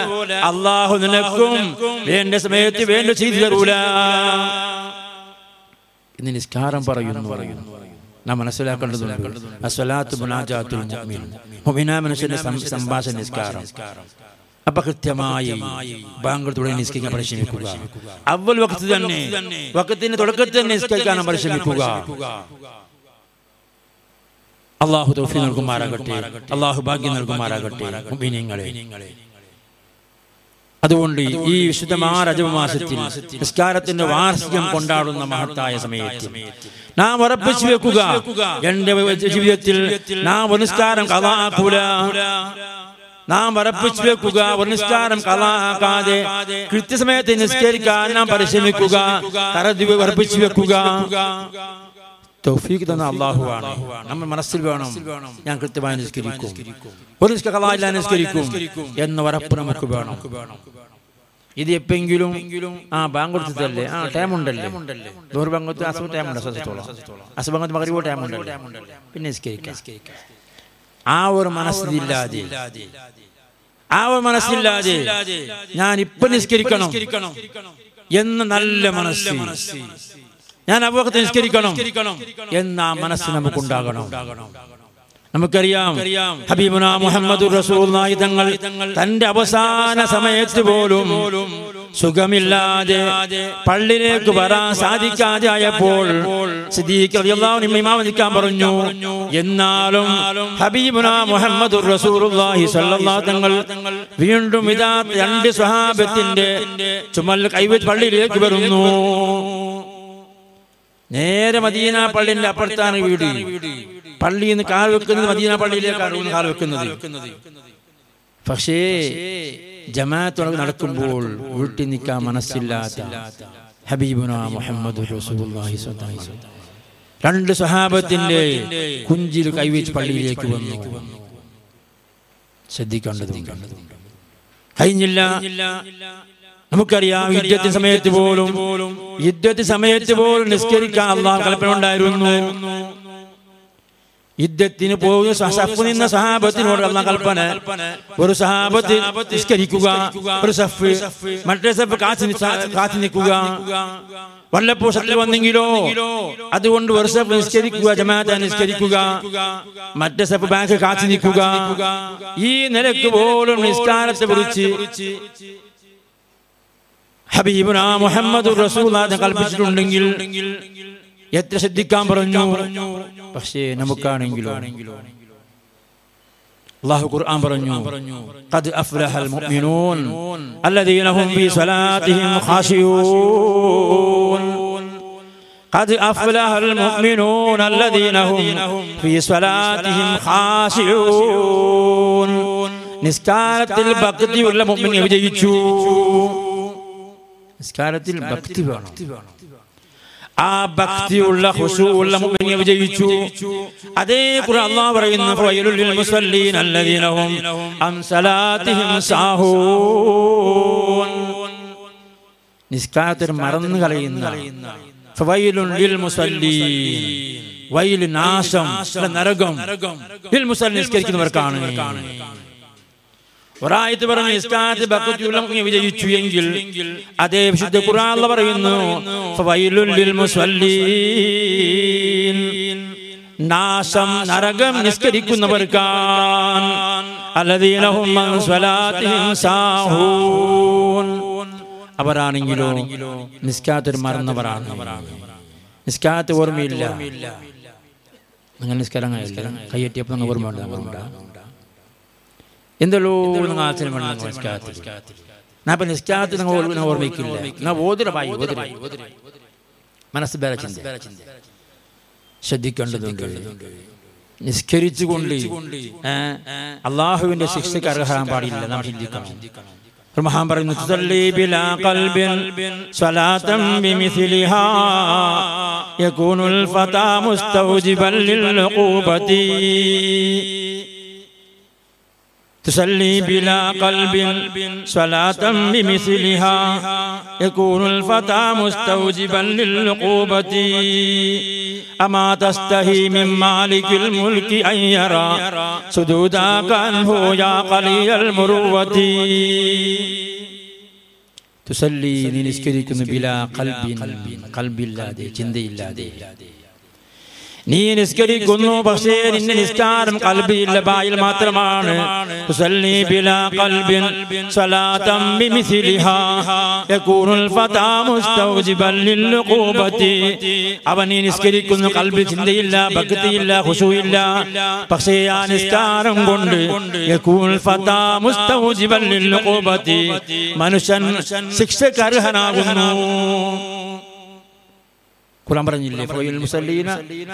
അള്ളാഹു നിനക്കും വേണ്ട സമയത്ത് വേണ്ട ചെയ്തു തരൂല. ഇന്ന് നിസ്കാരം പറയുന്നു. പറയുന്നു നാം മനസ്സിലാക്കേണ്ടതുണ്ട്. അസ്വലാത്ത് മുനാജാത്തുൽ മുഅ്മിൻ മനുഷ്യന്റെ സംഭാഷണ നിസ്കാരം. അപ്പൊ കൃത്യമായി ബാങ്കൾ തുടങ്ങി നിസ്കരിക്കാൻ പരിശ്രമിക്കുക. അവൽ വക്കത്ത് തന്നെ വക്കത്തിന്റെ തുടക്കത്തിൽ തന്നെ നിസ്കരിക്കാൻ പരിശ്രമിക്കുക. അള്ളാഹു തോഫി നൽകുമാറാകട്ടെ അള്ളാഹു ഭാഗ്യം നൽകുമാറാകട്ടെ മുഅ്മിനീങ്ങളെ. അതുകൊണ്ട് ഈ വിശുദ്ധമായ രജമാസത്തിൽ നിസ്കാരത്തിന്റെ വാർഷികം കൊണ്ടാടുന്ന മഹത്തായ സമയത്ത് നാം ഉറപ്പിച്ചു വെക്കുക. എന്റെ ജീവിതത്തിൽ നാം നിസ്കാരം കഥാക്കൂല നാം വരപ്പിച്ചു വെക്കുക ഒരു നിസ്കാരം കലാക്കാതെ കൃത്യസമയത്ത് നിസ്കരിക്കാൻ നാം പരിശ്രമിക്കുക കരതി ഉറപ്പിച്ചു വെക്കുക. തൗഫീഖ് തന്ന അള്ളാഹുവാണ്. നമ്മൾ മനസ്സിൽ വേണം. ഞാൻ കൃത്യമായി നിസ്കരിക്കും. ഒരു നിസ്കലായില്ല നിസ്കരിക്കും എന്ന ഉറപ്പ് നമുക്ക് വേണം. ഇത് എപ്പെങ്കിലും ആ ബാങ്ക് കൊടുത്തതല്ലേ ആ ടൈം ഉണ്ടല്ലേ ദൂർബംഗത്ത് അസുഖ ടൈം ഉണ്ട് അസുഖത്തോളം. അസുഖത്ത് മകരി ടൈം ഉണ്ടല്ലേ പിന്നെ നിസ്കരിക്കാം. ആ ഒരു മനസ്സില്ലാതെ ആ ഒരു മനസ്സില്ലാതെ ഞാൻ ഇപ്പൊ നിസ്കരിക്കണം എന്ന നല്ല മനസ്സ്. ഞാൻ അവർക്ക് നിസ്കരിക്കണം എന്ന ആ മനസ്സ് നമുക്കുണ്ടാകണം. നമുക്കറിയാം. ഹബീബുന മുഹമ്മദ് തങ്ങൾ തന്റെ അവസാന സമയത്ത് പോലും സുഖമില്ലാതെ പള്ളിയിലേക്ക് വരാൻ സാധിക്കാതെ ആയപ്പോൾ നിൽക്കാൻ പറഞ്ഞു. എന്നാലും ഹബീബുന മുഹമ്മദ് റസൂലുള്ളാഹി സ്വല്ലല്ലാഹു തങ്ങൾ വീണ്ടും ഇതാ രണ്ട് സ്വഹാബത്തിന്റെ ചുമൽ കൈവച്ച് പള്ളിയിലേക്ക് വരുന്നു. നേരെ മദീന പള്ളിന്റെ അപ്പുറത്താണ് വീട്. പള്ളിയിൽ നിന്ന് കാൽ വെക്കുന്നത് മദീന പള്ളിയിലേക്കാണ് കാൽ വെക്കുന്നത്. പക്ഷേ ജമാഅത്ത് നടക്കുമ്പോൾ വീട്ടിൽ നിൽക്കാൻ മനസ്സില്ലാത്ത ഹബീബുന മുഹമ്മദ് റസൂലുള്ളാഹി സ്വല്ലല്ലാഹി അലൈഹി വസല്ലം. രണ്ട് സഹാബത്തിന്റെ കുഞ്ചിൽ കൈവച്ച് പള്ളിയിലേക്ക് വന്നു. ശ്രദ്ധിക്കേണ്ടതുണ്ട്. കഴിഞ്ഞില്ല. നമുക്കറിയാം യുദ്ധത്തിന് സമയത്ത് പോലും യുദ്ധത്തിന് സമയത്ത് പോലും നിസ്കരിക്കാൻ അള്ളാഹു കൽപ്പന ഉണ്ടായിരുന്നു. യുദ്ധത്തിന് പോകുന്ന സഫ് നിന്ന സഹാബത്തിനോട് അള്ളാഹ് കൽപ്പന. ഒരു സഹാബത്ത് നിസ്കരിക്കുക ഒരു സഫ് മറ്റേ സഫ് കാത്തി കാത്തി കാത്തു നിൽക്കുക വല്ലപ്പോ ശത്രു വന്നെങ്കിലോ? അതുകൊണ്ട് ഒരു സഫ് നിസ്കരിക്കുക ജമാഅത്ത് നിസ്കരിക്കുക. മറ്റേ സഫ് ബാങ്ക് കാത്തി നിൽക്കുക ഈ നിലയ്ക്ക് പോലും നിസ്കാരത്തെ കുറിച്ച് ഹബീബുന മുഹമ്മദ് റസൂൽ കൽപ്പിച്ചിട്ടുണ്ടെങ്കിൽ എത്ര ശ്രദ്ധിക്കാൻ പറഞ്ഞു പക്ഷേ നമുക്കാണെങ്കിലോ അള്ളാഹു ഖുർആൻ പറഞ്ഞു قد أفلح المؤمنون الذين هم في صلاتهم خاشعون قد أفلح المؤمنون الذين هم في صلاتهم خاشعون നിസ്കാരത്തിൽ ഭക്തിയുള്ള മുഅ്മിൻ വിജയിച്ചു നിസ്കാരത്തിൽ ഭക്തി വേണം ആ ഭക്തിയുള്ള ഹുഷൂള്ള മുഅ്മിനെ വിജയിച്ചു. അതേ കുറെ അള്ളാഹ് പറയുന്നു ഫവൈലുൽ ലിൽ മുസല്ലീൻ അല്ലദീന ഹും അൻ സലാത്തിഹിം സാഹൂൻ. നിസ്കാരത്തിൽ മറന്നു കളയുന്ന ഫവൈലുൽ ലിൽ മുസല്ലീൻ. വൈലു നാശം നരകം. ലിൽ മുസല്ലീൻ നിസ്കരിക്കുന്നവർക്കാണ്. ഒരായത്ത് പറഞ്ഞു ഇസ്കാത്ത് ബക്കറ്റുള്ള മുഅ്മിൻ വിജയിച്ചു എങ്കിൽ അതേ വിശുദ്ധ ഖുർആൻ പറയുന്നു ഫവൈലുൽ ലിൽ മുസല്ലീൻ നാശം നരകം നിസ്കരിക്കുന്നവർക്കാൻ അല്ലദീനഹും അൻ സ്വലാത്തിഹിം സാഹൂൻ. അവരാണെങ്കിലോ മറന്നവരാണ്. നിസ്കാത്ത് ഓർമ്മയില്ല. അങ്ങനെ നിസ്കാരം കയ്യെട്ടിയപ്പോൾ നിങ്ങൾ ഓർമ്മ ഓർമ്മ എന്തല്ലോ നിങ്ങൾ ആശ്രയം വേണം നിസ്കാരത്തിൽ ഞാൻ ഇപ്പൊ നിസ്കാരത്തിൽ നിങ്ങൾ ഓർമ്മ ഓർമ്മിക്കില്ല. ഞാൻ ഓതിര പായി ഓതിര മനസ്സ് ബേര ചിന്ത. ശ്രദ്ധിക്കേണ്ടതുണ്ട്. നിസ്കരിച്ചുകൊണ്ട് അള്ളാഹുവിന്റെ ശിക്ഷയ്ക്ക് അർഹരാൻ പാടില്ല നാം ചിന്തിക്കണം. മഹാൻ പറയുന്നു "തുസല്ലി ബിലാ ഖൽബിൻ സ്വലാത്തൻ ബിമിസ്ലിഹാ യകൂനുൽ ഫതാ മുസ്തൗജിബൻ ലിൽഉഖൂബതി تصلي بلا قلب صلاة بمثلها يكون الفتى مستوجبا للعقوبة أما تستهي من مالك الملك أن يرى سدودك عنه يا قليل المروة തുസല്ലി നീ നിസ്കരിക്കുന്നു ബിലാ കൽബിൻ കൽബില്ലാതെ ചിന്തയില്ലാതെ നീ നിസ്കരിക്കുന്നു പക്ഷേ നിന്റെ നിസ്കാരം കൽബിയില്ല ബായിൽ മാത്രമാണ്. അവൻ നീ നിസ്കരിക്കുന്നു കൽബിൽ ചിന്തയില്ല ഭക്തിയില്ല ഖുശൂഇല്ല പക്ഷേ ആ നിസ്കാരം കൊണ്ട് മനുഷ്യൻ ശിക്ഷയ്ക്ക് ഖുറാൻ പറഞ്ഞില്ലേ? ഫോയിൽ മുസല്ലീന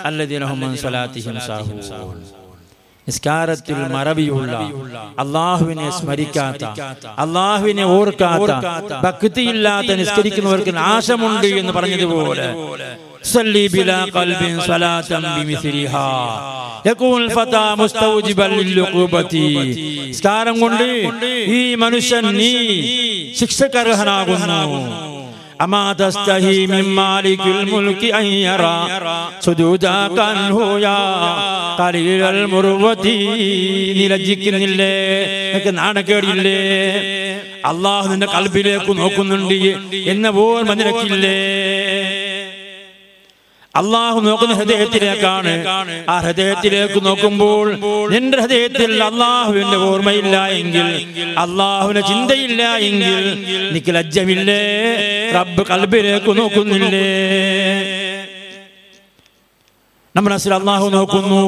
അല്ലദീനഹും അൻ സലാത്തിഹിം സാഹൂൻ. നിസ്കാരത്തിൽ മറവിയുള്ള അള്ളാഹുവിനെ സ്മരിക്കാത്ത അള്ളാഹുവിനെ ഓർക്കാത്ത ഭക്തിയില്ലാത്ത നിസ്കരിക്കുന്നവർക്ക് നാശമുണ്ട് എന്ന് പറഞ്ഞതുപോലെ കൊണ്ട് ഈ മനുഷ്യൻ നീ ശിക്ഷകർഹനാകുന്നു. أما تستحي من مالك الملك أن يرى سجودك عنه يا قليل المروة നീ ലജ്ജിക്കുന്നില്ലേ നിനക്ക് നാണക്കേടില്ലേ അള്ളാഹു നിന്റെ കൽബിലേക്ക് നോക്കുന്നുണ്ട് എന്ന ഓർമ്മ നിനക്കില്ലേ അള്ളാഹു നോക്കുന്ന ഹൃദയത്തിലേക്കാണ്. ആ ഹൃദയത്തിലേക്ക് നോക്കുമ്പോൾ നിന്റെ ഹൃദയത്തിൽ അള്ളാഹുവിന്റെ ഓർമ്മയില്ല എങ്കിൽ അള്ളാഹുവിന്റെ ചിന്തയില്ല എങ്കിൽ നിനക്ക് ലജ്ജമില്ലേ? റബ്ബ് കൽബിലേക്ക് നോക്കുന്നില്ലേ? നമ്മുടെ അള്ളാഹു നോക്കുന്നു.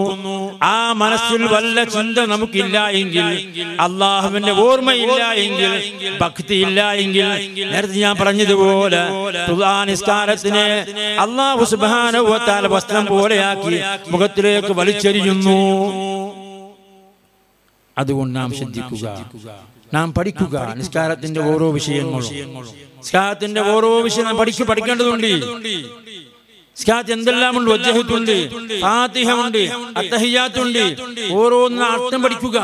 ആ മനസ്സിൽ വല്ല ചിന്ത നമുക്കില്ല എങ്കിൽ അള്ളാഹുവിന്റെ ഓർമ്മയില്ല എങ്കിൽ ഭക്തിയില്ല എങ്കിൽ നേരത്തെ ഞാൻ പറഞ്ഞതുപോലെ തുലാ നിസ്കാരത്തിനെ അള്ളാഹു സുബാനുഭവത്താൽ വസ്ത്രം പോലെയാക്കി മുഖത്തിലേക്ക് വലിച്ചെറിയുന്നു. അതുകൊണ്ട് നാം ശ്രദ്ധിക്കുക. നാം പഠിക്കുക. നിസ്കാരത്തിന്റെ ഓരോ വിഷയങ്ങളും. നിസ്കാരത്തിന്റെ ഓരോ വിഷയം നാം പഠിച്ചു പഠിക്കേണ്ടതുണ്ട്. സ്കാത്ത് എന്തെല്ലാമുണ്ട് വജ്ജഹത്തുണ്ട് ഫാത്തിഹമുണ്ട് അത്തഹിയാത്തുണ്ട്. ഓരോന്ന് അർത്ഥം പഠിക്കുക.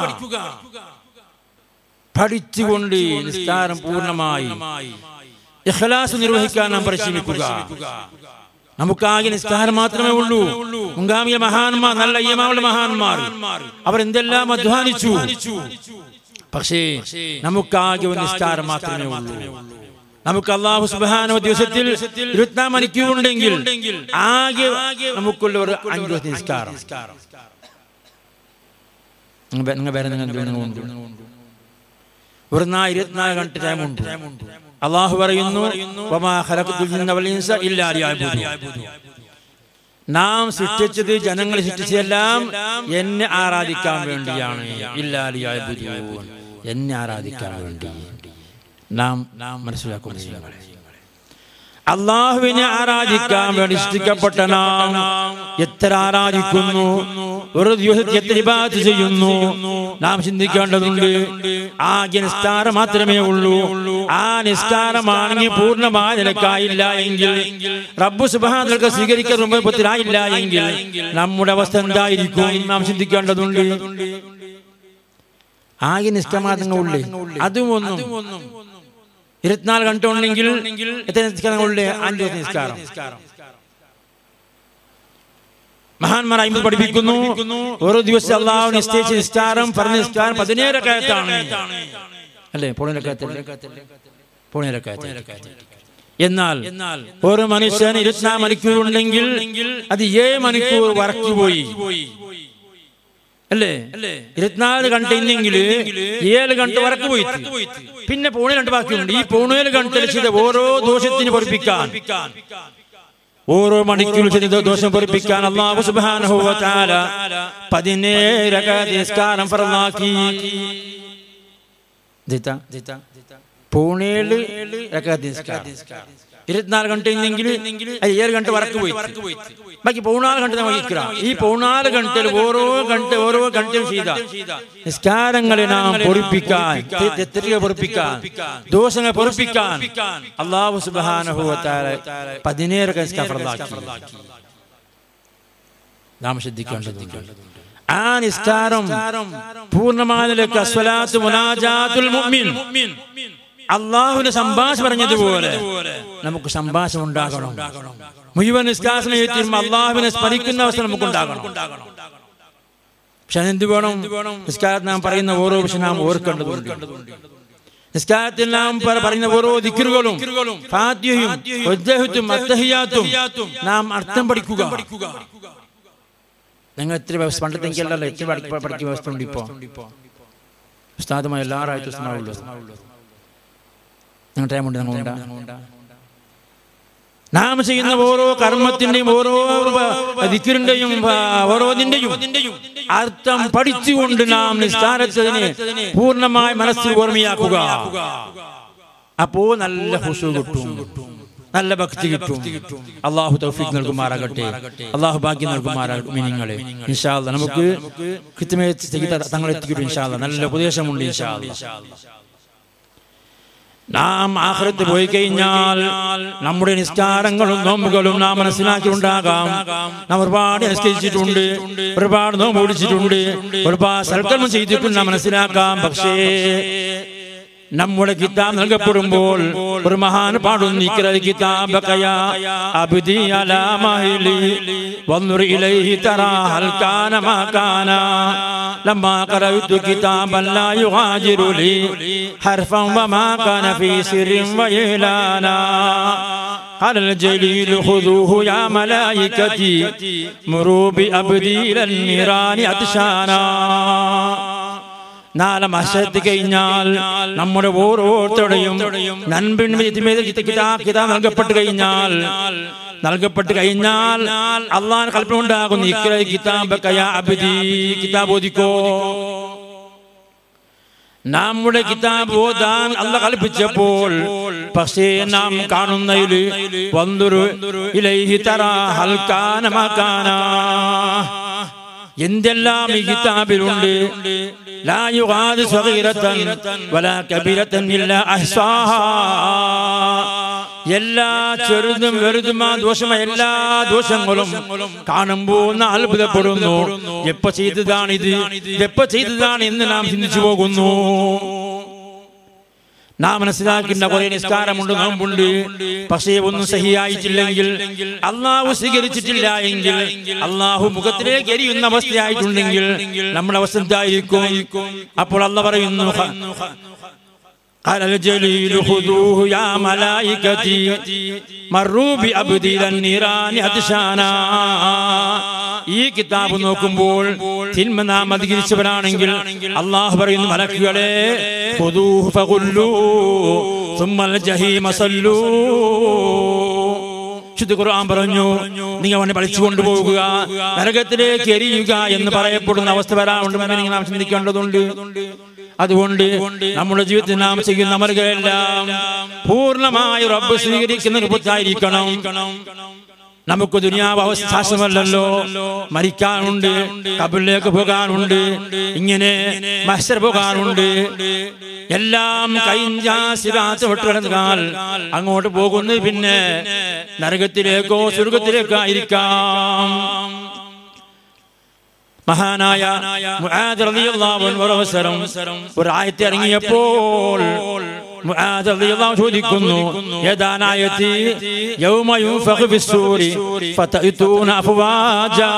പഠിച്ചുകൊണ്ട് നിസ്കാരം പൂർണമായി. ഇഖ്ലാസ് നിർവഹിക്കാൻ നാം പരിശ്രമിക്കുക. നമുക്കാകെ നിസ്കാരം മാത്രമേ ഉള്ളൂ. മുൻഗാമിയ മഹാന്മാർ നല്ല ഇയമാവുള്ള മഹാന്മാർ. അവർ എന്തെല്ലാം അധ്വാനിച്ചു? പക്ഷേ നമുക്കാകെ ഒരു നിസ്കാരം മാത്രമേ ഉള്ളൂ. നമുക്ക് അള്ളാഹു സുബാന ദിവസത്തിൽ ഇരുപത്തിനാല് മണിക്കൂറുണ്ടെങ്കിൽ ആകെ നമുക്കുള്ള ഒരു അഞ്ചു നിസ്കാരം നിങ്ങൾ വേറെ നിങ്ങൾക്ക് ഒരു നാ ഇരുപത്തിനാല് കണ്ട ടൈമുണ്ട് അള്ളാഹു പറയുന്നു. നാം സൃഷ്ടിച്ചത് ജനങ്ങൾ സൃഷ്ടിച്ചതെല്ലാം എന്നെ ആരാധിക്കാൻ വേണ്ടിയാണ് ഇല്ലാ ലിയഅ്ബുദൂൻ. എന്നെ ആരാധിക്കാൻ വേണ്ടി നാം നാം മനസ്സിലാക്കുന്നത് അള്ളാഹുവിനെ ആരാധിക്കാൻ വേണ്ടി സൃഷ്ടിക്കപ്പെട്ട നാം എത്ര ആരാധിക്കുന്നു? ഒരു ദിവസത്തെ എത്ര ഇബാദത്ത് ചെയ്യുന്നു. നാം ചിന്തിക്കേണ്ടതുണ്ട്. ആകെ നിസ്കാരം മാത്രമേ ഉള്ളൂ. ആ നിസ്കാരമാണെങ്കിൽ പൂർണമായ നിലക്കായില്ല എങ്കിൽ റബ്ബു സുബാനൊക്കെ സ്വീകരിക്കാൻ രൂപത്തിലായില്ല എങ്കിൽ നമ്മുടെ അവസ്ഥ എന്തായിരിക്കും? നാം ചിന്തിക്കേണ്ടതുണ്ട്. ആകെ നിഷ്കമാതങ്ങളുള്ളേ അതും ഒന്നും. ഇരുപത്തിനാല് കണ്ട ഉണ്ടെങ്കിൽ എത്ര അഞ്ചു നിസ്കാരം. മഹാന്മാർ അയിമ്പത് പഠിപ്പിക്കുന്നു. ഓരോ ദിവസം അള്ളാഹു നിശ്ചയിച്ച നിസ്കാരം പറഞ്ഞ നിസ്കാരം പതിനേഴക്കായത്താണ് അല്ലേ? പോണേരക്കായത്തല്ലേ പോണേരക്കായത്ത് എന്നാൽ ഒരു മനുഷ്യൻ ഇരുപത്തിനാല് മണിക്കൂർ ഉണ്ടെങ്കിൽ അത് ഏഴ് മണിക്കൂർ വറക്കി പോയി അല്ലേ? ഇരുപത്തിനാല് ഗണ്ട ഇല്ലെങ്കിൽ ഏഴ് കണ്ട് വരക്ക് പോയി പിന്നെ പൂണെ രണ്ട് ബാക്കിയുണ്ട്. ഈ പൂണേൽ കണ്ട് ചെയ്ത ഓരോ ദോഷത്തിന് പൊറിപ്പിക്കാൻ ഓരോ മണിക്കൂർ ചെയ്ത ദോഷം പൊറിപ്പിക്കാൻ അള്ളാഹു സുബ്ഹാനഹു വ തആല പതിനേഴ് നിസ്കാരം പൂണേൽ നിസ്കാരം. ഇരുപത്തിനാല് ഗಂಟೆ ഇന്നെങ്കിൽ ഏഴ് ഗಂಟೆ വടക്ക് പോയി. ബാക്കി പൗണാൽ ഗಂಟೆ നമുക്ക് ഈ പൗണാൽ ഗಂಟയിൽ ഓരോ ഗಂಟೆ ഓരോ ഗಂಟയും ചെയ്ത നിസ്കാരങ്ങളെ നാം പൊറിപ്പിക്കാൻ പൊറിപ്പിക്കാൻ ദോഷങ്ങൾ പൊറിപ്പിക്കാൻ അള്ളാഹു സുബാനുഭവത്താൽ പതിനേറെ കൈസ്കാഫറതാക്കി നാം ശ്രദ്ധിക്കേണ്ടതുണ്ട്. ആ നിസ്കാരം പൂർണമായ അള്ളാഹുവിന്റെ സംഭാഷണം പറഞ്ഞതുപോലെ നമുക്ക് സംഭാഷണം ഉണ്ടാകണം. മുഴുവൻ നിസ്കാസനം അള്ളാഹുവിനെ സ്മരിക്കുന്ന അവസ്ഥ നമുക്ക് ഉണ്ടാകണം പക്ഷെ അതെന്ത് വേണം? നിസ്കാരത്തിൽ നാം പറയുന്ന ഓരോ വിഷയം നാം ഓർക്കേണ്ടതുണ്ട്. നിസ്കാരത്തിൽ നാം പറയുന്ന ഓരോ ദിക്കറുകളും അത്തഹിയാത്തും നാം അർത്ഥം പഠിക്കുക. നിങ്ങൾ എത്ര വ്യവസ്ഥ പണ്ടത്തെങ്കിലല്ലോ എത്ര പഠിക്ക പഠിക്കുന്ന വ്യവസ്ഥ ഉണ്ട് ഇപ്പോ ഉസ്താദുമായി എല്ലാ നിങ്ങൾ ടൈം ഉണ്ട് നിങ്ങൾ ഉണ്ടാ നാം ചെയ്യുന്ന ഓരോ കർമ്മത്തിന്റെയും ഓരോ ദിക്കറിന്റെയും ഓരോതിന്റെയും അർത്ഥം പഠിച്ചുകൊണ്ട് നാം നിസ്താരത്തിന് പൂർണമായി മനസ്സിൽ ഓർമ്മയാക്കുക. അപ്പോ നല്ല ഹുഷു കിട്ടും. നല്ല ഭക്തി കിട്ടും. അള്ളാഹു തൗഫീഖ് നൽകുമാറാകട്ടെ. അള്ളാഹു ഭാഗ്യം നൽകുമാറാകട്ടെ. മിനിങ്ങളെ ഇൻഷാല്ല നമുക്ക് കൃത്യമേ തങ്ങൾ എത്തിക്കിട്ടും ഇൻഷാല്ല നല്ല ഉപദേശമുണ്ട് ഇൻഷാല്ല നാം ആഹ്രത്ത് പോയി കഴിഞ്ഞാൽ നമ്മുടെ നിസ്കാരങ്ങളും നോമ്പുകളും നാം മനസ്സിലാക്കി ഉണ്ടാകാം നാം ഒരുപാട് നിസ്കരിച്ചിട്ടുണ്ട് ഒരുപാട് നോമ്പ് ഓടിച്ചിട്ടുണ്ട് ഒരുപാട് സൽക്കർമ്മം ചെയ്തിട്ടുണ്ട് നാം മനസ്സിലാക്കാം. പക്ഷേ നമ്മുടെ കിതാബ് നൽകപ്പെടുമ്പോൾ ഒരു മഹാൻ പാടുന്നു ഇക്ര കിതാബകയ അബ്ദി അലാ മഹ്ലി വന്നുർ ഇലൈഹി തറാ ഹൽ കാന മാ കാന لما قرأت كتابا لا يغادر لي حرفا وما كان في سر وإعلانا قال الجليل خذوه يا ملائكتي مروا بأبدي إلى النيران أتشانا നാളെ മശത്ത് കഴിഞ്ഞാൽ നമ്മുടെ ഓരോരുത്തരുടെയും നൻപിൻ നൽകപ്പെട്ട് കഴിഞ്ഞാൽ നൽകപ്പെട്ട് കഴിഞ്ഞാൽ അള്ളാൻ കൽപ്പന ഉണ്ടാകുന്നു ഇക്ര കിതാബ് അബിദി കിതാബ് ഓദിക്കോ നമ്മുടെ കിതാബ് ഓതാൻ അല്ല കൽപ്പിച്ചപ്പോൾ പക്ഷേ നാം കാണുന്നതിൽ വന്നൊരു ഇലൈഹി തറ ഹൽക്കാനമാക്കാന. എന്തെല്ലാം ഈ കിതാബിലുണ്ട്? ലാ യുഗാദ് സഗീറത്തൻ വലാ കബീറത്തൻ ഇല്ലാ അഹ്സാഹ. എല്ലാ ചെറുതും വലുതുമാ ദോഷമായ എല്ലാ ദോഷങ്ങളും കാണുമ്പോൾ അത്ഭുതപ്പെടുന്നു. എപ്പ ചെയ്തതാണിത് എപ്പോ ചെയ്തതാണ് എന്ന് നാം ചിന്തിച്ചു പോകുന്നു. നാം മനസ്സിലാക്കേണ്ട കുറെ നിസ്കാരമുണ്ട് നോമ്പുണ്ട് പക്ഷേ ഒന്നും സഹിയായിട്ടില്ലെങ്കിൽ അള്ളാഹു സ്വീകരിച്ചിട്ടില്ല എങ്കിൽ അള്ളാഹു മുഖത്തിലേക്ക് എരിയുന്ന അവസ്ഥയായിട്ടുണ്ടെങ്കിൽ നമ്മുടെ അവസ്ഥ എന്തായിരിക്കും അപ്പോൾ അല്ല പറയുന്നു قال الجليل خذوه يا ملائكتي مروا بأبدي النيران أدشانا ഈ കിതാബ് നോക്കുമ്പോൾ തിന്മ നാം അധികരിച്ചവരാണെങ്കിൽ അള്ളാഹു പറയുന്നു മലക്കുകളെ പറഞ്ഞു നിങ്ങൾ അവനെ പഠിച്ചു കൊണ്ടുപോകുക നരകത്തിലേക്ക് എരിയുക എന്ന് പറയപ്പെടുന്ന അവസ്ഥ വരാറുണ്ടെന്ന് നിങ്ങൾ നാം ചിന്തിക്കേണ്ടതുണ്ട് അതുകൊണ്ട് നമ്മുടെ ജീവിതത്തിൽ നാം ചെയ്യുന്ന അമലുകളെല്ലാം പൂർണമായ റബ്ബ് സ്വീകരിക്കുന്ന രൂപത്തായിരിക്കണം നമുക്ക് ദുനിയാവ് അവസ്ഥാശമല്ലല്ലോ മരിക്കാനുണ്ട് കബിലേക്ക് പോകാനുണ്ട് ഇങ്ങനെ മത്സര പോകാനുണ്ട്. എല്ലാം കൈഞ്ചാസിരാത്ത് വിട്ടുകിടന്നാൽ അങ്ങോട്ട് പോകുന്നത് പിന്നെ നരകത്തിലേക്കോ സ്വർഗത്തിലേക്കോ ആയിരിക്കാം. മഹാനായ മുആദ് റളിയല്ലാഹു അൻഹു ഒരു ആയത്ത് ഇറങ്ങിയപ്പോൾ ചോദിക്കുന്നു യദാനായത്തി യൗമ യുൻഫഖു ഫിസ്സൂരി ഫതഅതൂന അഫ്വാജാ.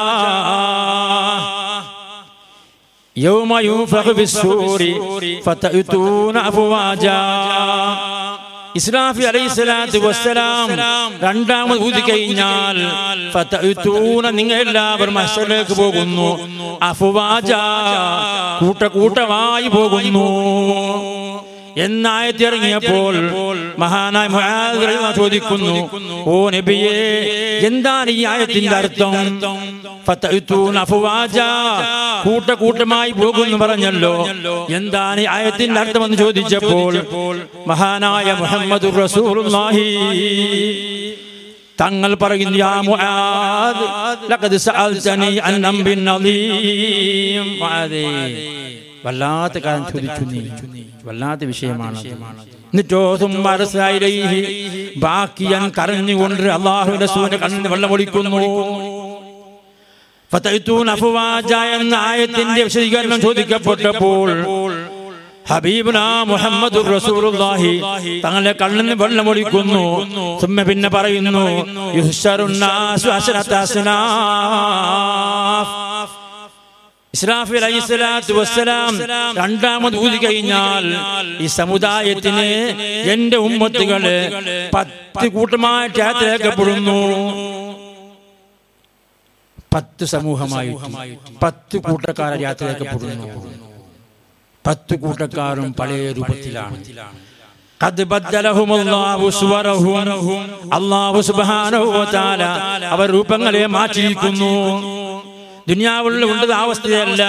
യൗമ യുൻഫഖു ഫിസ്സൂരി ഫതഅതൂന അഫ്വാജാ. ഇസ്രാഫി അലൈഹി സ്വലാത്തു വസ്സലാം രണ്ടാമത് ഊതി കഴിഞ്ഞാൽ നിങ്ങൾ എല്ലാവരും മഹ്ശറിലേക്ക് പോകുന്നു. അഫുവാജ. കൂട്ട കൂട്ടമായി പോകുന്നു. എന്നായത്തിറങ്ങിയപ്പോൾ മഹാനായ മുആദ് റളിയല്ലാഹു ചോദിക്കുന്നു ഓ നബിയെ എന്താണ് ഈ ആയത്തിന്റെ അർത്ഥം? കൂട്ട കൂട്ടമായി പോകുന്നു പറഞ്ഞല്ലോ. എന്താണ് ഈ ആയത്തിന്റെ അർത്ഥം എന്ന് ചോദിച്ചപ്പോൾ മഹാനായ മുഹമ്മദ് റസൂലുള്ളാഹി തങ്ങൾ പറയുന്നു യാ മുആദ് ലഖദ് സഅൽതനി അൻ മുആദേ വല്ലാത്ത കാലം ചോദിച്ചു നീ. വല്ലാത്ത വിഷയമാണ് എന്നിട്ടോ അർസലൈഹി ബാക്കിയൻ കരഞ്ഞുകൊണ്ട് അള്ളാഹുവിന്റെ സൂര്യ കണ്ണിന് വെള്ളം ഒളിക്കുന്നു എന്ന ആയത്തിന്റെ വിശദീകരണം ചോദിക്കപ്പെട്ടപ്പോൾ ഹബീബുന മുഹമ്മദ് റസൂലുള്ളാഹി തങ്ങളുടെ കണ്ണിന് വെള്ളമൊഴിക്കുന്നു. സുമ്മ പിന്നെ പറയുന്നു യുഹ്ശറുന്നാസു അസ്നാഫ്. ഇസ്രാഫിൽ അലൈഹിസ്സലാത്തു വസ്സലാം രണ്ടാമത് ഊതി കഴിഞ്ഞാൽ ഈ സമുദായത്തിന് എന്റെ ഉമ്മത്തുകൾ പത്ത് കൂട്ടമായിട്ട് യാത്രയാക്കപ്പെടുന്നു. പത്ത് സമൂഹമായി പത്ത് കൂട്ടക്കാരെ യാത്രയാക്കപ്പെടുന്നു. പത്ത് കൂട്ടക്കാരും പഴയ രൂപത്തിലാണ്. അവർ രൂപങ്ങളെ മാറ്റിയിരിക്കുന്നു. ദുനിയാവിൽ ഉള്ളത് ആ അവസ്ഥയല്ല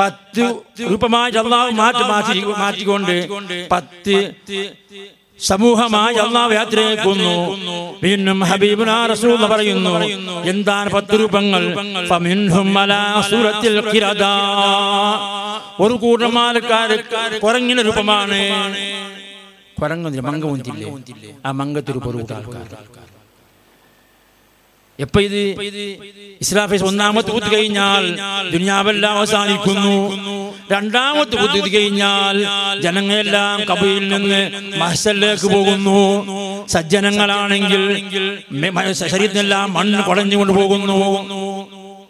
പത്ത് രൂപമായി അള്ളാഹു മാറ്റി മാറ്റി മാറ്റിക്കൊണ്ട് പത്ത് സമൂഹമായി അള്ളാഹു യാത്രയാക്കുന്നു വീണ്ടും ഹബീബുന റസൂൽ പറയുന്നു. എന്താണ് പത്ത് രൂപങ്ങൾ. ഒരു കൂട്ടം ആൾക്കാർ കുറങ്ങിന രൂപമാണ്. കുരങ്ങുന്നില്ല മങ്ക ആ മങ്കത്തൊരു പൊറുകൂട്ട ആൾക്കാർ എപ്പോ ഇത്? ഇസ്ലാഫേസ് ഒന്നാമത്തെ കുത്തി കഴിഞ്ഞാൽ ദുനിയാവെല്ലാം അവസാനിക്കുന്നു. രണ്ടാമത്തെ കുത്തി കഴിഞ്ഞാൽ ജനങ്ങളെല്ലാം കബയിൽ നിന്ന് മഹസലിലേക്ക് പോകുന്നു. സജ്ജനങ്ങളാണെങ്കിൽ ശരീരത്തിനെല്ലാം മണ്ണ് കുടഞ്ഞുകൊണ്ട് പോകുന്നു.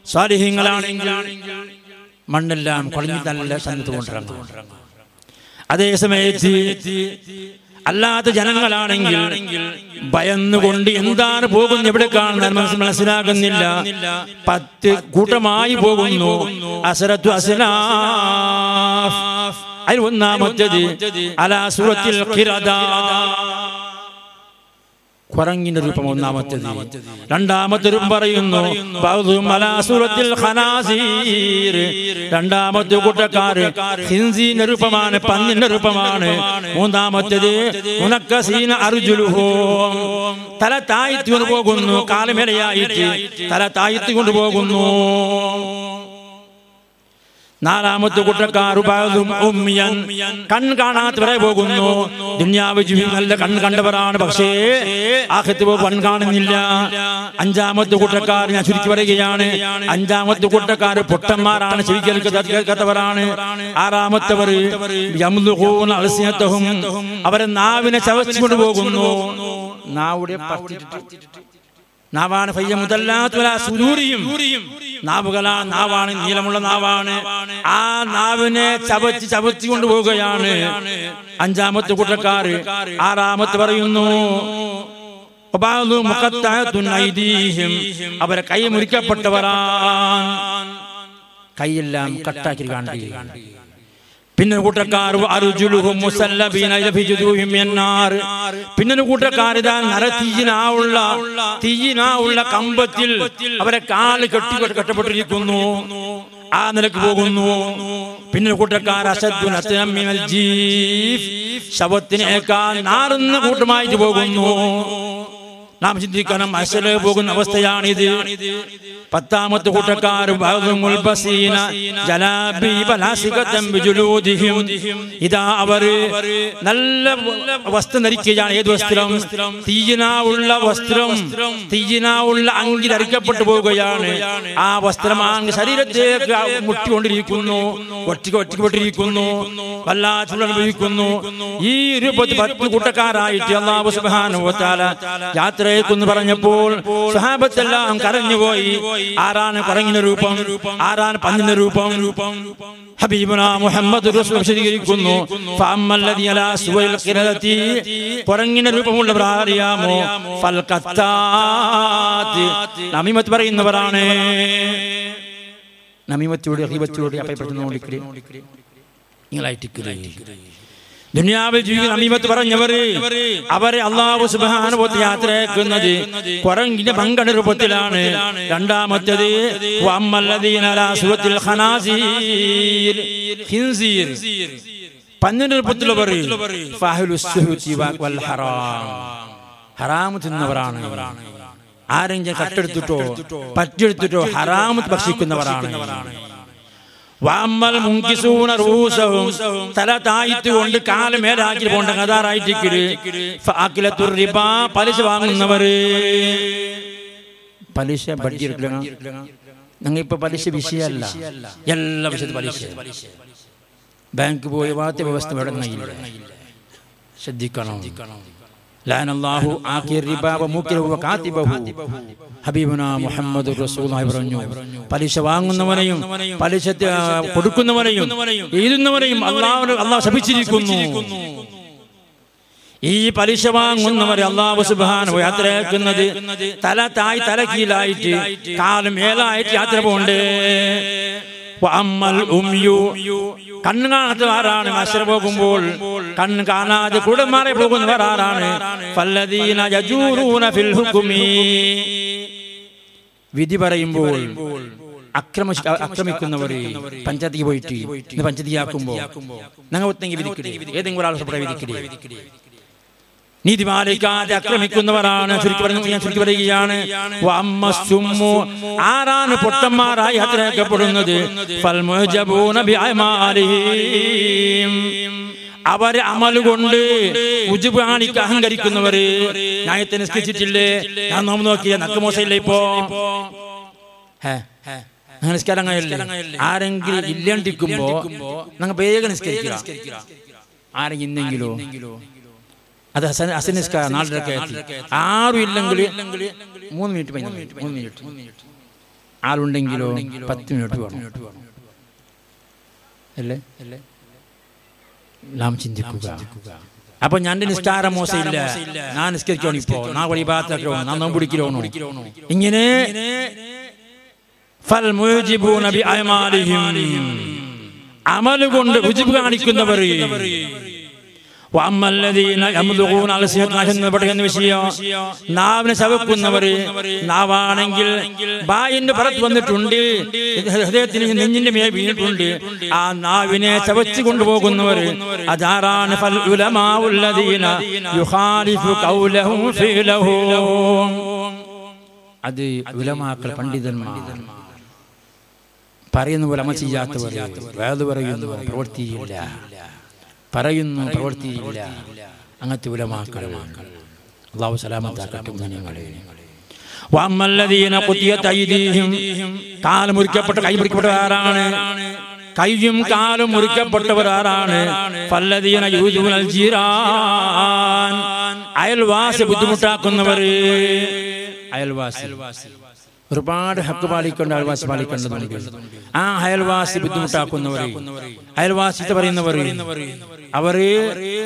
സ്വാലിഹ്യങ്ങളാണെങ്കിൽ മണ്ണെല്ലാം കുടഞ്ഞു നല്ല സന്നദ്ധ കൊണ്ടിറങ്ങും. അതേ സമയത്ത് അല്ലാത്ത ജനങ്ങളാണെങ്കിൽ ഭയന്നുകൊണ്ട് എന്താണ് പോകുന്നത്? കാണുന്ന മനസ്സിലാകുന്നില്ല. പത്ത് കൂട്ടമായി പോകുന്നു. അസരത്തു അസലാഫ് അതിൽ ഒന്നാമത്തേത് അലാസുറത്തിൽ കുരങ്ങിന്റെ രൂപം ഒന്നാമത്തേത്. രണ്ടാമത്തെ രൂപം പറയുന്നു രണ്ടാമത്തെ കൂട്ടക്കാര് ഹിൻസീന്റെ രൂപമാണ് പന്നിന്റെ രൂപമാണ്. മൂന്നാമത്തേത് ഉനക്കസീന അർജുലുഹോ തല താഴ്ത്തി കൊണ്ടുപോകുന്നു കാലുമേലയായിട്ട് തല താഴ്ത്തി പോകുന്നു. നാലാമത്തെ കൂട്ടക്കാർ ഉമ്മിയൻ. കൺ കാണാത്തവരെ പോകുന്നു. ദുന്യാവ് ജീവി നല്ല കണ്ണ് കണ്ടവരാണ്. പക്ഷേ ആഹത്ത് കൺ കാണുന്നില്ല. അഞ്ചാമത്തെ കൂട്ടക്കാർ ഞാൻ ചുരുക്കി പറയുകയാണ്. അഞ്ചാമത്തെ കൂട്ടക്കാർ പൊട്ടന്മാരാണ് ചെവി കേൾക്ക- കേൾക്കാത്തവരാണ് ആറാമത്തവർ അൽസിനത്തഹും അവരെ നാവിനെ ചവച്ചുകൊണ്ട് പോകുന്നു. നാവുടെ നാവാണ് പയ്യ മുതല്ലാത്തവരാ സുദൂരിയും നാവുകളാ നാവാണ് നീളമുള്ള നാവാണ്. ആ നാവിനെ ചവച്ച് ചവച്ച് കൊണ്ടുപോവുകയാണ് അഞ്ചാമത്തെ കൂട്ടക്കാർ ആറാമത്തെ പറയുന്നു. അവരെ കൈ മുറിക്കപ്പെട്ടവരാ കൈയെല്ലാം കട്ടാക്കി കാണ്ടി പിന്നെ കൂട്ടക്കാർ പിന്നെ കൂട്ടക്കാർ ഇതാ നരതീയിനാവുള്ള തീയിനാവുള്ള കമ്പത്തിൽ അവരെ കാൽ കെട്ടി കെട്ടപ്പെട്ടിരിക്കുന്നു. ആ നിലയ്ക്ക് പോകുന്നു. പിന്നെ കൂട്ടക്കാർ അസദ്ദുൻ ശവത്തിനേക്കാൾ നാറുന്ന കൂട്ടമായിട്ട് പോകുന്നു. നാം ചിന്തിക്കണം അസൽ പോകുന്ന അവസ്ഥയാണിത്. പത്താമത്തെ കൂട്ടക്കാർ ഇതാ അവർ നല്ല വസ്ത്രം ധരിക്കുകയാണ്. ഏത് വസ്ത്രം? തീയനാവുള്ള വസ്ത്രം. തീയനാവുള്ള അങ്കി ധരിക്കപ്പെട്ടു പോവുകയാണ്. ആ വസ്ത്രം ആ ശരീരത്തേക്ക് മുട്ടിക്കൊണ്ടിരിക്കുന്നു. ഒറ്റയ്ക്ക് ഒറ്റയ്ക്കപ്പെട്ടിരിക്കുന്നു വല്ലാച്ചുള്ള അനുഭവിക്കുന്നു ഈ ഒരു പത്ത് കൂട്ടക്കാരായിട്ട് അള്ളാഹു സുബ്ഹാനഹു വ തആല യാത്രയെക്കുന്ന് പറഞ്ഞപ്പോൾ സഹാബത്തെല്ലാം കരഞ്ഞുപോയി. ആരാണ് കുറങ്ങിന്റെ രൂപം? ആരാണ് പന്നിന്റെ രൂപം? ഹബീബുന മുഹമ്മദ് വിശദീകരിക്കുന്നു കുറങ്ങിന്റെ രൂപമുള്ളവർ അറിയാമോ നമിമത്ത് പറയുന്നവരാണ്. നമീമത്ത് പറയുന്നവരാണ്. നമീമത്തോട് ഹിബത്തോട് അപ്പയപ്പെടുത്തുന്നോണ്ടിക്കൽ നിങ്ങളായിട്ടിക്കലേ ദുനിയാവിൽ ജീവിക്കുന്ന അമീമത്ത് പറഞ്ഞവർ അവരെ അള്ളാഹു സുബാനുഭവത്ത് യാത്രയാക്കുന്നത് കുറങ്ങിന്റെ പങ്കണ രൂപത്തിലാണ്. രണ്ടാമത്തേത് പന്നിന്റെ ഹറാമ് തിന്നവരാണ് ആരെങ്കിലും കട്ടെടുത്തിട്ടോ പറ്റെടുത്തിട്ടോ ഹറാമ് ഭക്ഷിക്കുന്നവരാണ്. വാമ്മൽ മുങ്കിസൂന റൂസവും തല താഴ്ത്തുകൊണ്ട് കാൽ മേലാക്കി പോണ്ട കഥാറായിട്ടിക്കൽ ഫാക്കിലത്തുർ റിബ പലിശ വാങ്ങുന്നവര്. പലിശ ബഡ്ജി ഞങ്ങൾ ഇപ്പൊ പലിശ വിഷയല്ല. എല്ലാ വിഷയത്തിൽ പലിശ. ബാങ്ക് പോയി വാർത്ത വ്യവസ്ഥ ഇവിടെ ശ്രദ്ധിക്കണം. ലാനല്ലാഹു ആഖിർ റിബ വമുക്കിറഹു കാതിബഹു ഹബീബുന മുഹമ്മദ് റസൂലുള്ളാഹി പലിശ വാങ്ങുന്നവനെയും പലിശ കൊടുക്കുന്നവനെയും എഴുതുന്നവനെയും അള്ളാഹു അള്ളാഹു ശപിച്ചിരിക്കുന്നു. ഈ പലിശ വാങ്ങുന്നവരെ അള്ളാഹു സുബ്ഹാനഹു യാത്രയാക്കുന്നത് തല തായി തല കീഴായിട്ട് കാലം മേലായിട്ട് യാത്ര പോണ്ടേ വഅമ്മൽ ഉംയു. ആരാണ് കാണാത്തവരാണ് പോകുമ്പോൾ. കണ്ണ് കാണാതെ കൂടെ മാറി പോകുന്നവർ ആരാണ്? വിധി പറയുമ്പോൾ അക്രമ അക്രമിക്കുന്നവർ പഞ്ചായത്തിക്ക് പോയിട്ട് ഇന്ന് പഞ്ചായത്തിയാക്കുമ്പോ ഞങ്ങൾ വിധിക്കിടേ ഏതെങ്കിലും ഒരാൾ വിധിക്കിടേ നീതി പാലിക്കാതെ ആക്രമിക്കുന്നവരാണ്. ചുരുക്കി പറഞ്ഞു ഞാൻ ചുരുക്കി പറയുകയാണ്. ആരാണ് പൊട്ടന്മാരായി ആഗ്രഹിക്കപ്പെടുന്നത്. അവർ അമൽ കൊണ്ട് ഉജുബ് കാണിക്ക് അഹങ്കരിക്കുന്നവര്. ന്യായത്തെ നിസ്കരിച്ചിട്ടില്ലേ? ഞാൻ നോമ്പ് നോക്കിയ. നക്കുമോശയില്ലേ ഇപ്പോ? നിസ്കാരം ആരെങ്കിലും ഇല്ലാണ്ടിരിക്കുമ്പോ ഞങ്ങൾ വേഗം നിസ്കരിക്കുക. ആരെങ്കിലും ഇന്നെങ്കിലോ? അത് ഹസൻ ഹസൻ നിസ്കാരം നാലരക്ക് ആരും ഇല്ലെങ്കിൽ മൂന്ന് മിനിറ്റ് മൂന്ന് മിനിറ്റ് ആളുണ്ടെങ്കിലോ പത്ത് മിനിറ്റ് വേണം. അല്ലേ? നാം ചിന്തിക്കുക. അപ്പൊ ഞാൻ നിസ്കാര മോശമില്ല ഞാൻ നിസ്കരിക്കണോ ഇപ്പോ. നാ വഴി ഭാഗത്താക്കണോ നാ നോമ്പ് പിടിക്കണോ? ഇങ്ങനെ അമൽ കൊണ്ട് ഉജിബ് കാണിക്കുന്നവർ പറയുന്ന വിഷയം നാവിനെ ചവക്കുന്നവര് നാവാണെങ്കിൽ ബായിന്റെ പുറത്ത് വന്നിട്ടുണ്ട്. ഹൃദയത്തിന് നെഞ്ഞിന്റെ മേൽ വീണിട്ടുണ്ട്. ആ നാവിനെ ചവച്ചു കൊണ്ടുപോകുന്നവർ അതാറാണ് അത് ഉലമാക്കൾ പണ്ഡിതന്മാർ പറയുന്ന പോലെ അമ ചെയ്യാത്തവർ വേദ പറയുന്നവർ പ്രവൃത്തിയില്ല. പറയുന്നു പ്രവർത്തിയില്ല. അങ്ങനത്തെ ഉലമാക്കൾ അള്ളാഹു സലാമത്താക്കട്ടെ ഞങ്ങളെ വമ്മല്ലദീന ഖുതിയത ഐദീഹിം കാൽ മുറിക്കപ്പെട്ട കൈ മുറിക്കപ്പെട്ടവരാണ് കൈയും കാലും മുറിക്കപ്പെട്ടവർ ആരാണ് ഫല്ലദീന യൂജുനൽ ജീറാൻ അയൽവാസി ബുദ്ധിമുട്ടാക്കുന്നവർ അയൽവാസി. ഒരുപാട് ഹക്ക് പാലിക്കേണ്ട അയൽവാസി പാലിക്കേണ്ടതുണ്ട് ആ അയൽവാസി ബുദ്ധിമുട്ടാക്കുന്നവർ അയൽവാസി പറയുന്നവർ അവർ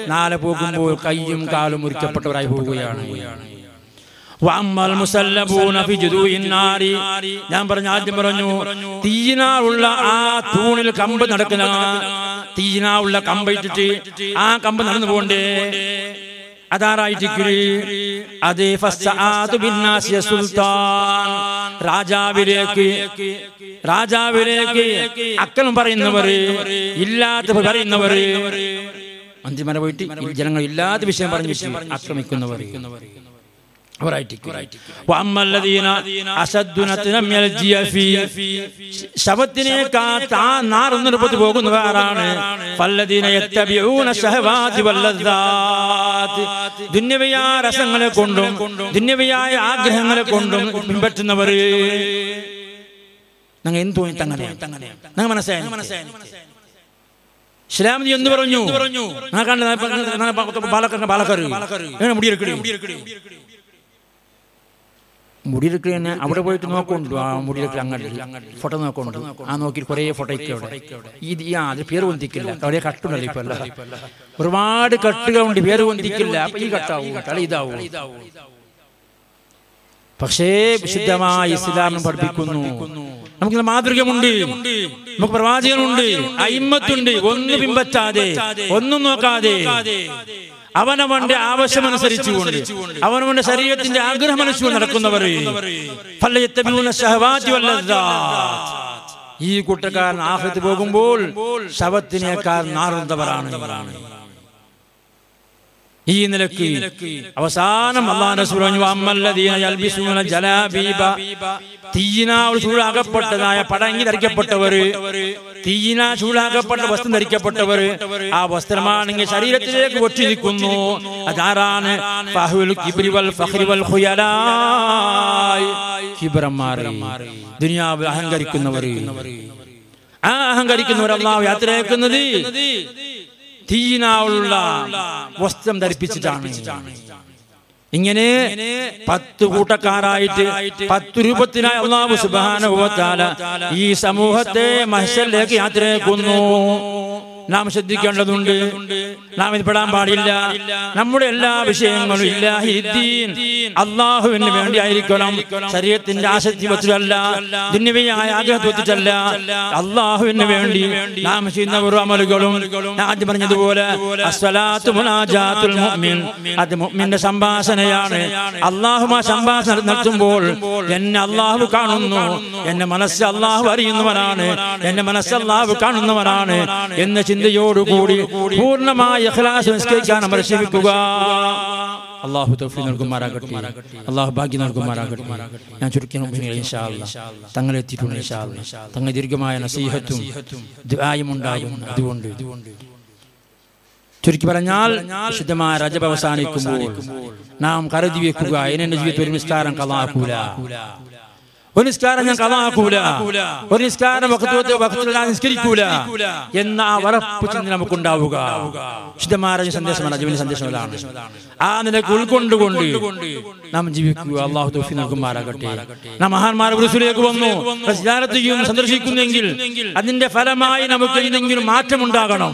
നാളെ പോകുമ്പോൾ കയ്യും കാലും മുറിക്കപ്പെട്ടവരായി പോവുകയാണ്. ഞാൻ പറഞ്ഞു ആദ്യം പറഞ്ഞു തീനാവുള്ള ആ തൂണിൽ കമ്പ് നടക്കുന്ന തീനാവുള്ള കമ്പ് ഇട്ടിട്ട് ആ കമ്പ് നടന്നു പോണ്ടേ അതാറായിട്ട് അത് സുൽത്താൻ. രാജാവിലേക്ക് രാജാവിലേക്ക് അക്കലും പറയുന്നവര് ഇല്ലാത്ത പറയുന്നവര്. മന്ത്രിമാരെ പോയിട്ട് ജനങ്ങൾ ഇല്ലാത്ത വിഷയം പറഞ്ഞിട്ട് ആക്രമിക്കുന്നവർ ശവത്തിനേക്കാൾ താ നാറുന്നിടപ്പത്ത് പോകുന്നവരാണ് ദുന്യവയായ രസങ്ങളെ കൊണ്ടും ദുന്യവയായ ആഗ്രഹങ്ങളെ കൊണ്ടും പിൻപറ്റുന്നവർ ഞങ്ങൾ എന്ത് തോന്നി തങ്ങനെ ഞങ്ങൾ മനസ്സിലായി ശ്രീരാമജി എന്ന് പറഞ്ഞു? കണ്ട പാലക്കാട് പാലക്കാട് മുടിയെടുക്കണേ മുടിയെടുക്കൽ തന്നെ അവിടെ പോയിട്ട് നോക്കുന്നുണ്ട്. ആ മുടിയെടുക്കൽ അങ്ങോട്ട് ഫോട്ടോ നോക്കുന്നുണ്ട്. ആ നോക്കി കുറേ ഫോട്ടോ അവിടെ ഈ ആ അത് പേര് പൊന്തിക്കില്ല. അവിടെ കട്ടുണ്ടല്ലോ ഇപ്പൊ അല്ല ഒരുപാട് കട്ടുക ഉണ്ട്. പേര് പൊന്തിക്കില്ല. അപ്പൊ ഈ കട്ടാവും. ഇതാവും. പക്ഷേ വിശുദ്ധമായ ഇസ്ലാമം പഠിപ്പിക്കുന്നു. നമുക്ക് മാതൃകമുണ്ട് നമുക്ക് പ്രവാചകനുണ്ട്. അയിമത്തുണ്ട്. ഒന്ന് പിമ്പറ്റാതെ ഒന്നും നോക്കാതെ. അവനവന്റെ ആവശ്യമനുസരിച്ചുകൊണ്ട് അവനവന്റെ ശരീരത്തിന്റെ ആഗ്രഹം അനുസരിച്ച് വല്ലദ്ദാത്ത്. ഈ കൂട്ടക്കാരൻ ആഹ്ലത്തിൽ പോകുമ്പോൾ ശവത്തിനേക്കാൾ നാറുന്നവരാണ് ഈ നിലയ്ക്ക്. അവസാനം ഒരു ചൂടാകപ്പെട്ടതായ പടങ്ങി ധരിക്കപ്പെട്ടവര് തീന ചൂടാകപ്പെട്ട വസ്ത്രം ധരിക്കപ്പെട്ടവർ ആ വസ്ത്രമാണെങ്കിൽ ശരീരത്തിലേക്ക് ഒറ്റിരിക്കുന്നു. അതാരാണ്? ദുനിയാവ് അഹങ്കരിക്കുന്നവർ ആ അഹങ്കരിക്കുന്നവർ അള്ളാഹു യാത്രയാക്കുന്നത്. തീനാവുള്ള വസ്ത്രം ധരിപ്പിച്ചിട്ടാണ്. ഇങ്ങനെ പത്ത് കൂട്ടക്കാരായിട്ട് പത്ത് രൂപത്തിനായി അള്ളാഹു സുബാനുഭവത്താല ഈ സമൂഹത്തെ മഹശലിലേക്ക് യാത്രയാക്കുന്നു. നാം ശ്രദ്ധിക്കേണ്ടതുണ്ട്. നാം ഇത് പെടാൻ പാടില്ല. നമ്മുടെ എല്ലാ വിഷയങ്ങളും ഇല്ലാഹിദ്ദീൻ. അള്ളാഹുവിന് വേണ്ടി ആയിരിക്കണം. ശരീരത്തിന്റെ ആസക്തി വെച്ചിട്ടല്ല. ദുന്യവയായ ആഗ്രഹത്തെ വെച്ചിട്ടല്ല. അള്ളാഹുവിന് വേണ്ടി നാം ചെയ്യുന്ന ഓരോ അമലുകളും ആദ്യം പറഞ്ഞതുപോലെ അത് മുഅ്മിന്റെ സംഭാഷണയാണ്. അള്ളാഹു ആ സംഭാഷണം നടത്തുമ്പോൾ എന്നെ അള്ളാഹു കാണുന്നു. എന്റെ മനസ്സ് അള്ളാഹു അറിയുന്നവനാണ്. എന്റെ മനസ്സ് അള്ളാഹു കാണുന്നവനാണ് എന്ന ചിന്തയോടുകൂടി പൂർണമായ ഇഖ്ലാസ് നിസ്കരിക്കാൻ നമ്മൾ ശ്രമിക്കുക. അള്ളാഹു തൗഫീഖ് നൽകുമാറാകട്ടെ. അള്ളാഹു ഭാഗ്യം നൽകുമാറാകട്ടെ. ഞാൻ ചുരുക്കി തങ്ങളെ എത്തിയിട്ടുണ്ട് ഇൻഷാ അല്ലാ. തങ്ങൾ ദീർഘമായ നസീഹത്തും ദുആയും ഉണ്ടാകും. അതുകൊണ്ട് ചുരുക്കി പറഞ്ഞാൽ ശുദ്ധമായ രജബ് അവസാനിക്കുമ്പോൾ നാം കരുതി വെക്കുക. എന്നെ ജീവിതത്തിൽ ഒരു നിസ്കാരം കലാക്കൂല ഒരു നിസ്കാരം ഞാൻ കഥാക്കൂല ഒരു നിസ്കാരം നിസ്കരിക്കൂല എന്ന ആ ചിന്തി ചിന്ത നമുക്കുണ്ടാവുക ശുദ്ധമായ സന്ദേശമാണ് ജീവിത സന്ദേശങ്ങളാണ് ആ നിലയ്ക്ക് ഉൾക്കൊണ്ടുകൊണ്ട് നാം ജീവിക്കുക അള്ളാഹു തോഫി നൽകുമാറാകട്ടെ നാം മഹാന്മാരുടെ റുസുലേക്ക് വന്നു സന്ദർശിക്കുന്നെങ്കിൽ അതിന്റെ ഫലമായി നമുക്ക് എന്തെങ്കിലും മാറ്റമുണ്ടാകണം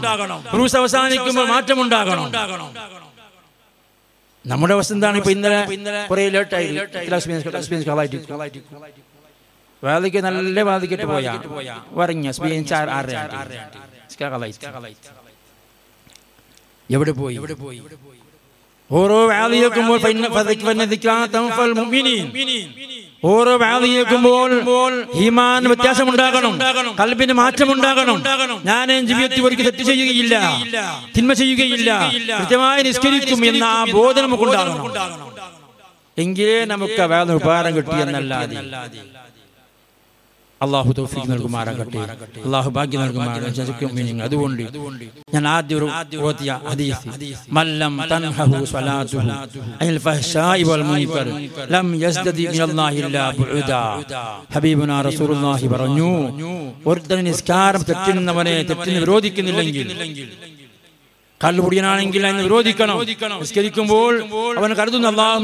റൂസ് അവസാനിക്കുമ്പോൾ മാറ്റമുണ്ടാകണം നമ്മുടെ അവസ്ഥ എന്താണ് ഇപ്പൊ ഇന്നലെ കുറെ ലേട്ടായി വാദിക്ക് നല്ല വാദിക്കിട്ട് പോയാ. വരഞ്ഞ സ്പീൻചാർ ചാർ എവിടെ പോയി? എവിടെ പോയി? ഓരോ വാദി കേൾക്കുമ്പോൾ ഓരോ വാദി വ്യത്യാസം ഈമാൻ വ്യത്യാസമുണ്ടാകണം. കൽബിന് മാറ്റമുണ്ടാകണം. ഞാൻ ജീവിതത്തിൽ ഒരിക്കൽ തെറ്റ് ചെയ്യുകയില്ല. തിന്മ ചെയ്യുകയില്ല. കൃത്യമായി നിസ്കരിക്കും എന്ന ആ ബോധം നമുക്കുണ്ടാകണം. എങ്കിലേ നമുക്ക് വേറെ ഉപകാരം കിട്ടിയെന്നല്ലാതെ അള്ളാഹു തൗഫീഖ് നൽകുമാറാകട്ടെ. അള്ളാഹു ഭാഗ്യം നൽകുമാറാകട്ടെ. അതുകൊണ്ട് ഞാൻ ആദ്യം ഒരു ഹദീസ്. മല്ലം തൻഹഹു സ്വലാത്തുഹു അനിൽ ഫഹ്ശാഇ വൽ ലം യസ്ദദി മിനല്ലാഹി ഇല്ലാ ബുഉദാ. ഹബീബുനാ റസൂലുള്ളാഹി പറഞ്ഞു ഒരുത്തൻ നിസ്കാരം തെറ്റുന്നവനെ തെറ്റിന് വിരോധിക്കുന്നില്ലെങ്കിൽ കള്ളുപുടിയനാണെങ്കിൽ അതിനെ വിരോധിക്കണം. നിസ്കരിക്കുമ്പോൾ അവൻ കരുതുന്നു അള്ളാഹു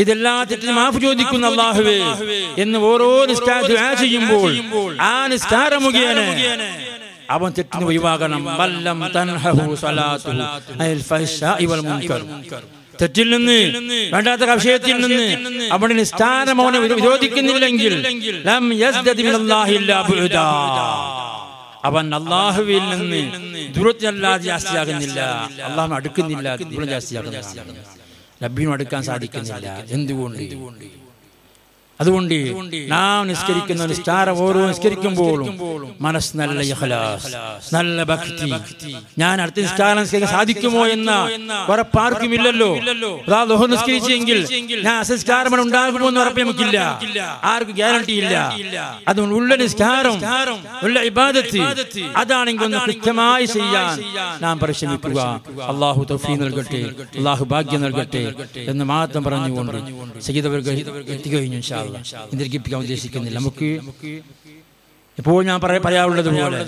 ചെയ്തെല്ലാ തെറ്റിനും മാഫ് ചോദിക്കുന്ന അള്ളാഹുവേ എന്ന് ഓരോ നിസ്കാര ദുആ ചെയ്യുമ്പോൾ ആ നിസ്കാര മുഖേന അവൻ തെറ്റിന് ഒഴിവാകണം. വല്ലം തൻഹഹു സലാത്തു അൽ ഫഹ്ശാഇ വൽ മുൻകർ. തെറ്റിൽ നിന്ന് വേണ്ടാത്ത വിഷയത്തിൽ നിന്ന് അവന്റെ നിസ്കാരം അവനെ വിരോധിക്കുന്നില്ലെങ്കിൽ ലം യസ്ദദി ബില്ലാഹി ഇല്ലാ ബുഅദാ. അവൻ അള്ളാഹുവിൽ നിന്ന് ദൂരത്തിനല്ലാതെ ജാസ്തിയാകുന്നില്ല. അള്ളാഹു അടുക്കുന്നില്ല. ദൂരം ജാസ്തിയാകുന്നില്ല. റബ്ബിനും അടുക്കാൻ സാധിക്കുന്നില്ല. എന്തുകൊണ്ട്? അതുകൊണ്ട് നാം നിസ്കരിക്കുന്ന നിസ്കാരം ഓരോ നിസ്കരിക്കുമ്പോഴും മനസ്സ് നല്ല ഇഖ്ലാസ് നല്ല ഭക്തി. ഞാൻ അടുത്ത നിസ്കാരം നിസ്കരിക്കാൻ സാധിക്കുമോ എന്ന ഉറപ്പാർക്കുമില്ലല്ലോ. അതാ ലോഹ നിസ്കരിച്ചെങ്കിൽ ഞാൻ അസംസ്കാരം ഉണ്ടാകുമോ എന്ന് ഉറപ്പ് നമുക്കില്ല ആർക്കും ഗ്യാരണ്ടി ഇല്ല. അതുകൊണ്ട് ഉള്ള നിസ്കാരം ഉള്ള ഇബാദത്ത് അതാണെങ്കിൽ ഒന്ന് കൃത്യമായി ചെയ്യാൻ നാം പരിശ്രമിക്കുക. അള്ളാഹു തഫീ നൽകട്ടെ. അള്ളാഹു ഭാഗ്യം നൽകട്ടെ എന്ന് മാത്രം പറഞ്ഞുകൊണ്ട് സഹിതവർ എത്തിക്കഴിഞ്ഞു ഇൻഷാ ദീർഘിപ്പിക്കാൻ ഉദ്ദേശിക്കുന്നില്ല നമുക്ക് എപ്പോഴും ഞാൻ പറയാ പറയാറുള്ളത് പോലെ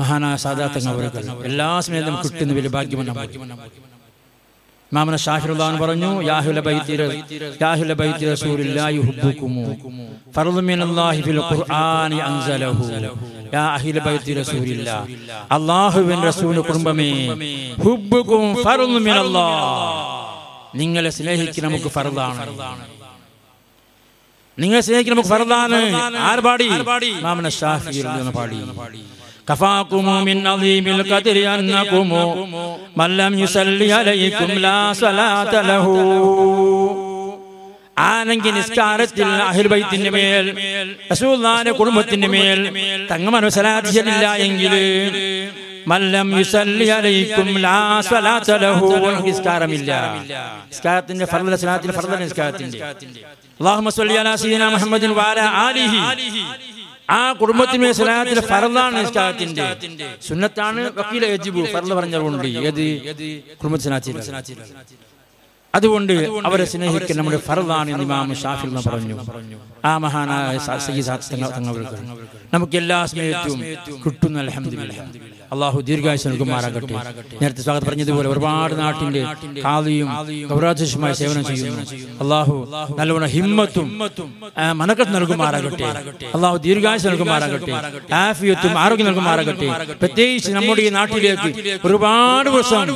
മഹാനായ സാധാർത്ഥങ്ങൾ എല്ലാ സമയത്തും നമുക്ക് കിട്ടുന്ന വലിയ ഭാഗ്യമെന്ന മാമന ഷാഹിറുദാൻ പറഞ്ഞു യാഹുല ബൈത്തിര യാഹുല ബൈത്തി റസൂലുള്ളാഹി ഹുബ്ബുകുമു. ഫർദു മിനല്ലാഹി ഫിൽ ഖുർആനി അൻസലഹു. യാ അഹ്ല ബൈത്തി റസൂലില്ലാ. അല്ലാഹുവിൻ റസൂൽ കുടുംബമേ ഹുബ്ബുകും ഫർദു മിനല്ലാഹ് നിങ്ങളെ സ്നേഹിക്കുന്ന നമുക്ക് ഫർദാണ്. നിങ്ങളെ സ്നേഹിക്കാൻ നമുക്ക് ഫർദാണ് ആര് പാടി ഇമാമുന ഷാഫി റളിയല്ലാഹു പാടി كفاكم من عظيم القدر أنكم من لم يصلي عليكم لا صلاة له ആണെങ്കിൽ നിസ്കാരത്തിൽ അഹിൽബൈത്തിന്റെ മേൽ റസൂലുള്ളാഹിന്റെ കുടുംബത്തിന്റെ മേൽ തങ്ങ മനസ്സിലാക്കിയില്ല എങ്കിൽ നിസ്കാരമില്ല. നിസ്കാരത്തിന്റെ ഫർദ സലാത്തിന്റെ ഫർദ നിസ്കാരത്തിന്റെ. അല്ലാഹുമ്മ സ്വല്ലി അലാ മുഹമ്മദിൻ ആലിഹി. ആ കുടുംബത്തിന് സലാത്തിന്റെ ഫറദാണ് നിസ്കാരത്തിന്റെ. സുന്നത്താണ് വക്കീല യജിബു ഫർദ് പറഞ്ഞതുകൊണ്ട് ഏത് കുടുംബത്തിന് അതുകൊണ്ട് അവരെ സ്നേഹിക്കാൻ നമ്മുടെ ഫർദാണ് എന്ന് ഇമാം ഷാഫി എന്ന് പറഞ്ഞു. ആ മഹാനായ തങ്ങൾക്ക് നമുക്ക് എല്ലാ സ്നേഹത്തും കിട്ടുന്ന അൽഹംദുലില്ലാ അള്ളാഹു ദീർഘായുസ് നൽകുമാറാകട്ടെ. നേരത്തെ സ്വാഗതം പറഞ്ഞതുപോലെ ഒരുപാട് നാട്ടിന്റെ കാതിയും ഗൗരാധ്യക്ഷമായ സേവനം ചെയ്യുന്നു. അള്ളാഹു നല്ലവണ്ണം ഹിമ്മത്തും മനക്കത്ത് നൽകുമാറാകട്ടെ. അള്ളാഹു ദീർഘായുസ് നൽകുമാറാകട്ടെ. ആഫിയത്തും ആരോഗ്യം നൽകുമാറാകട്ടെ. പ്രത്യേകിച്ച് നമ്മുടെ ഈ നാട്ടിലേക്ക് ഒരുപാട് വർഷം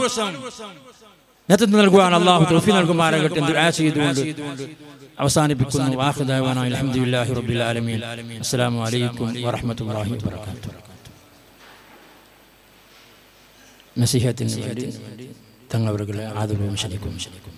നേതൃത്വം നൽകുവാൻ അള്ളാഹു തൊഫി നൽകുമാറാകട്ടെ ചെയ്തുകൊണ്ട് അവസാനിപ്പിക്കുന്നു. വാഹുദാവാന അലഹമുല്ലാഹി റബ്ബിൽ ആലമീൻ. അസ്സലാമു അലൈക്കും വറഹ്മത്തുള്ളാഹി നസിഹത്തിന് വേണ്ടി തങ്ങളവരുടെ ആദരവും ക്ഷണിക്കും ക്ഷണിക്കും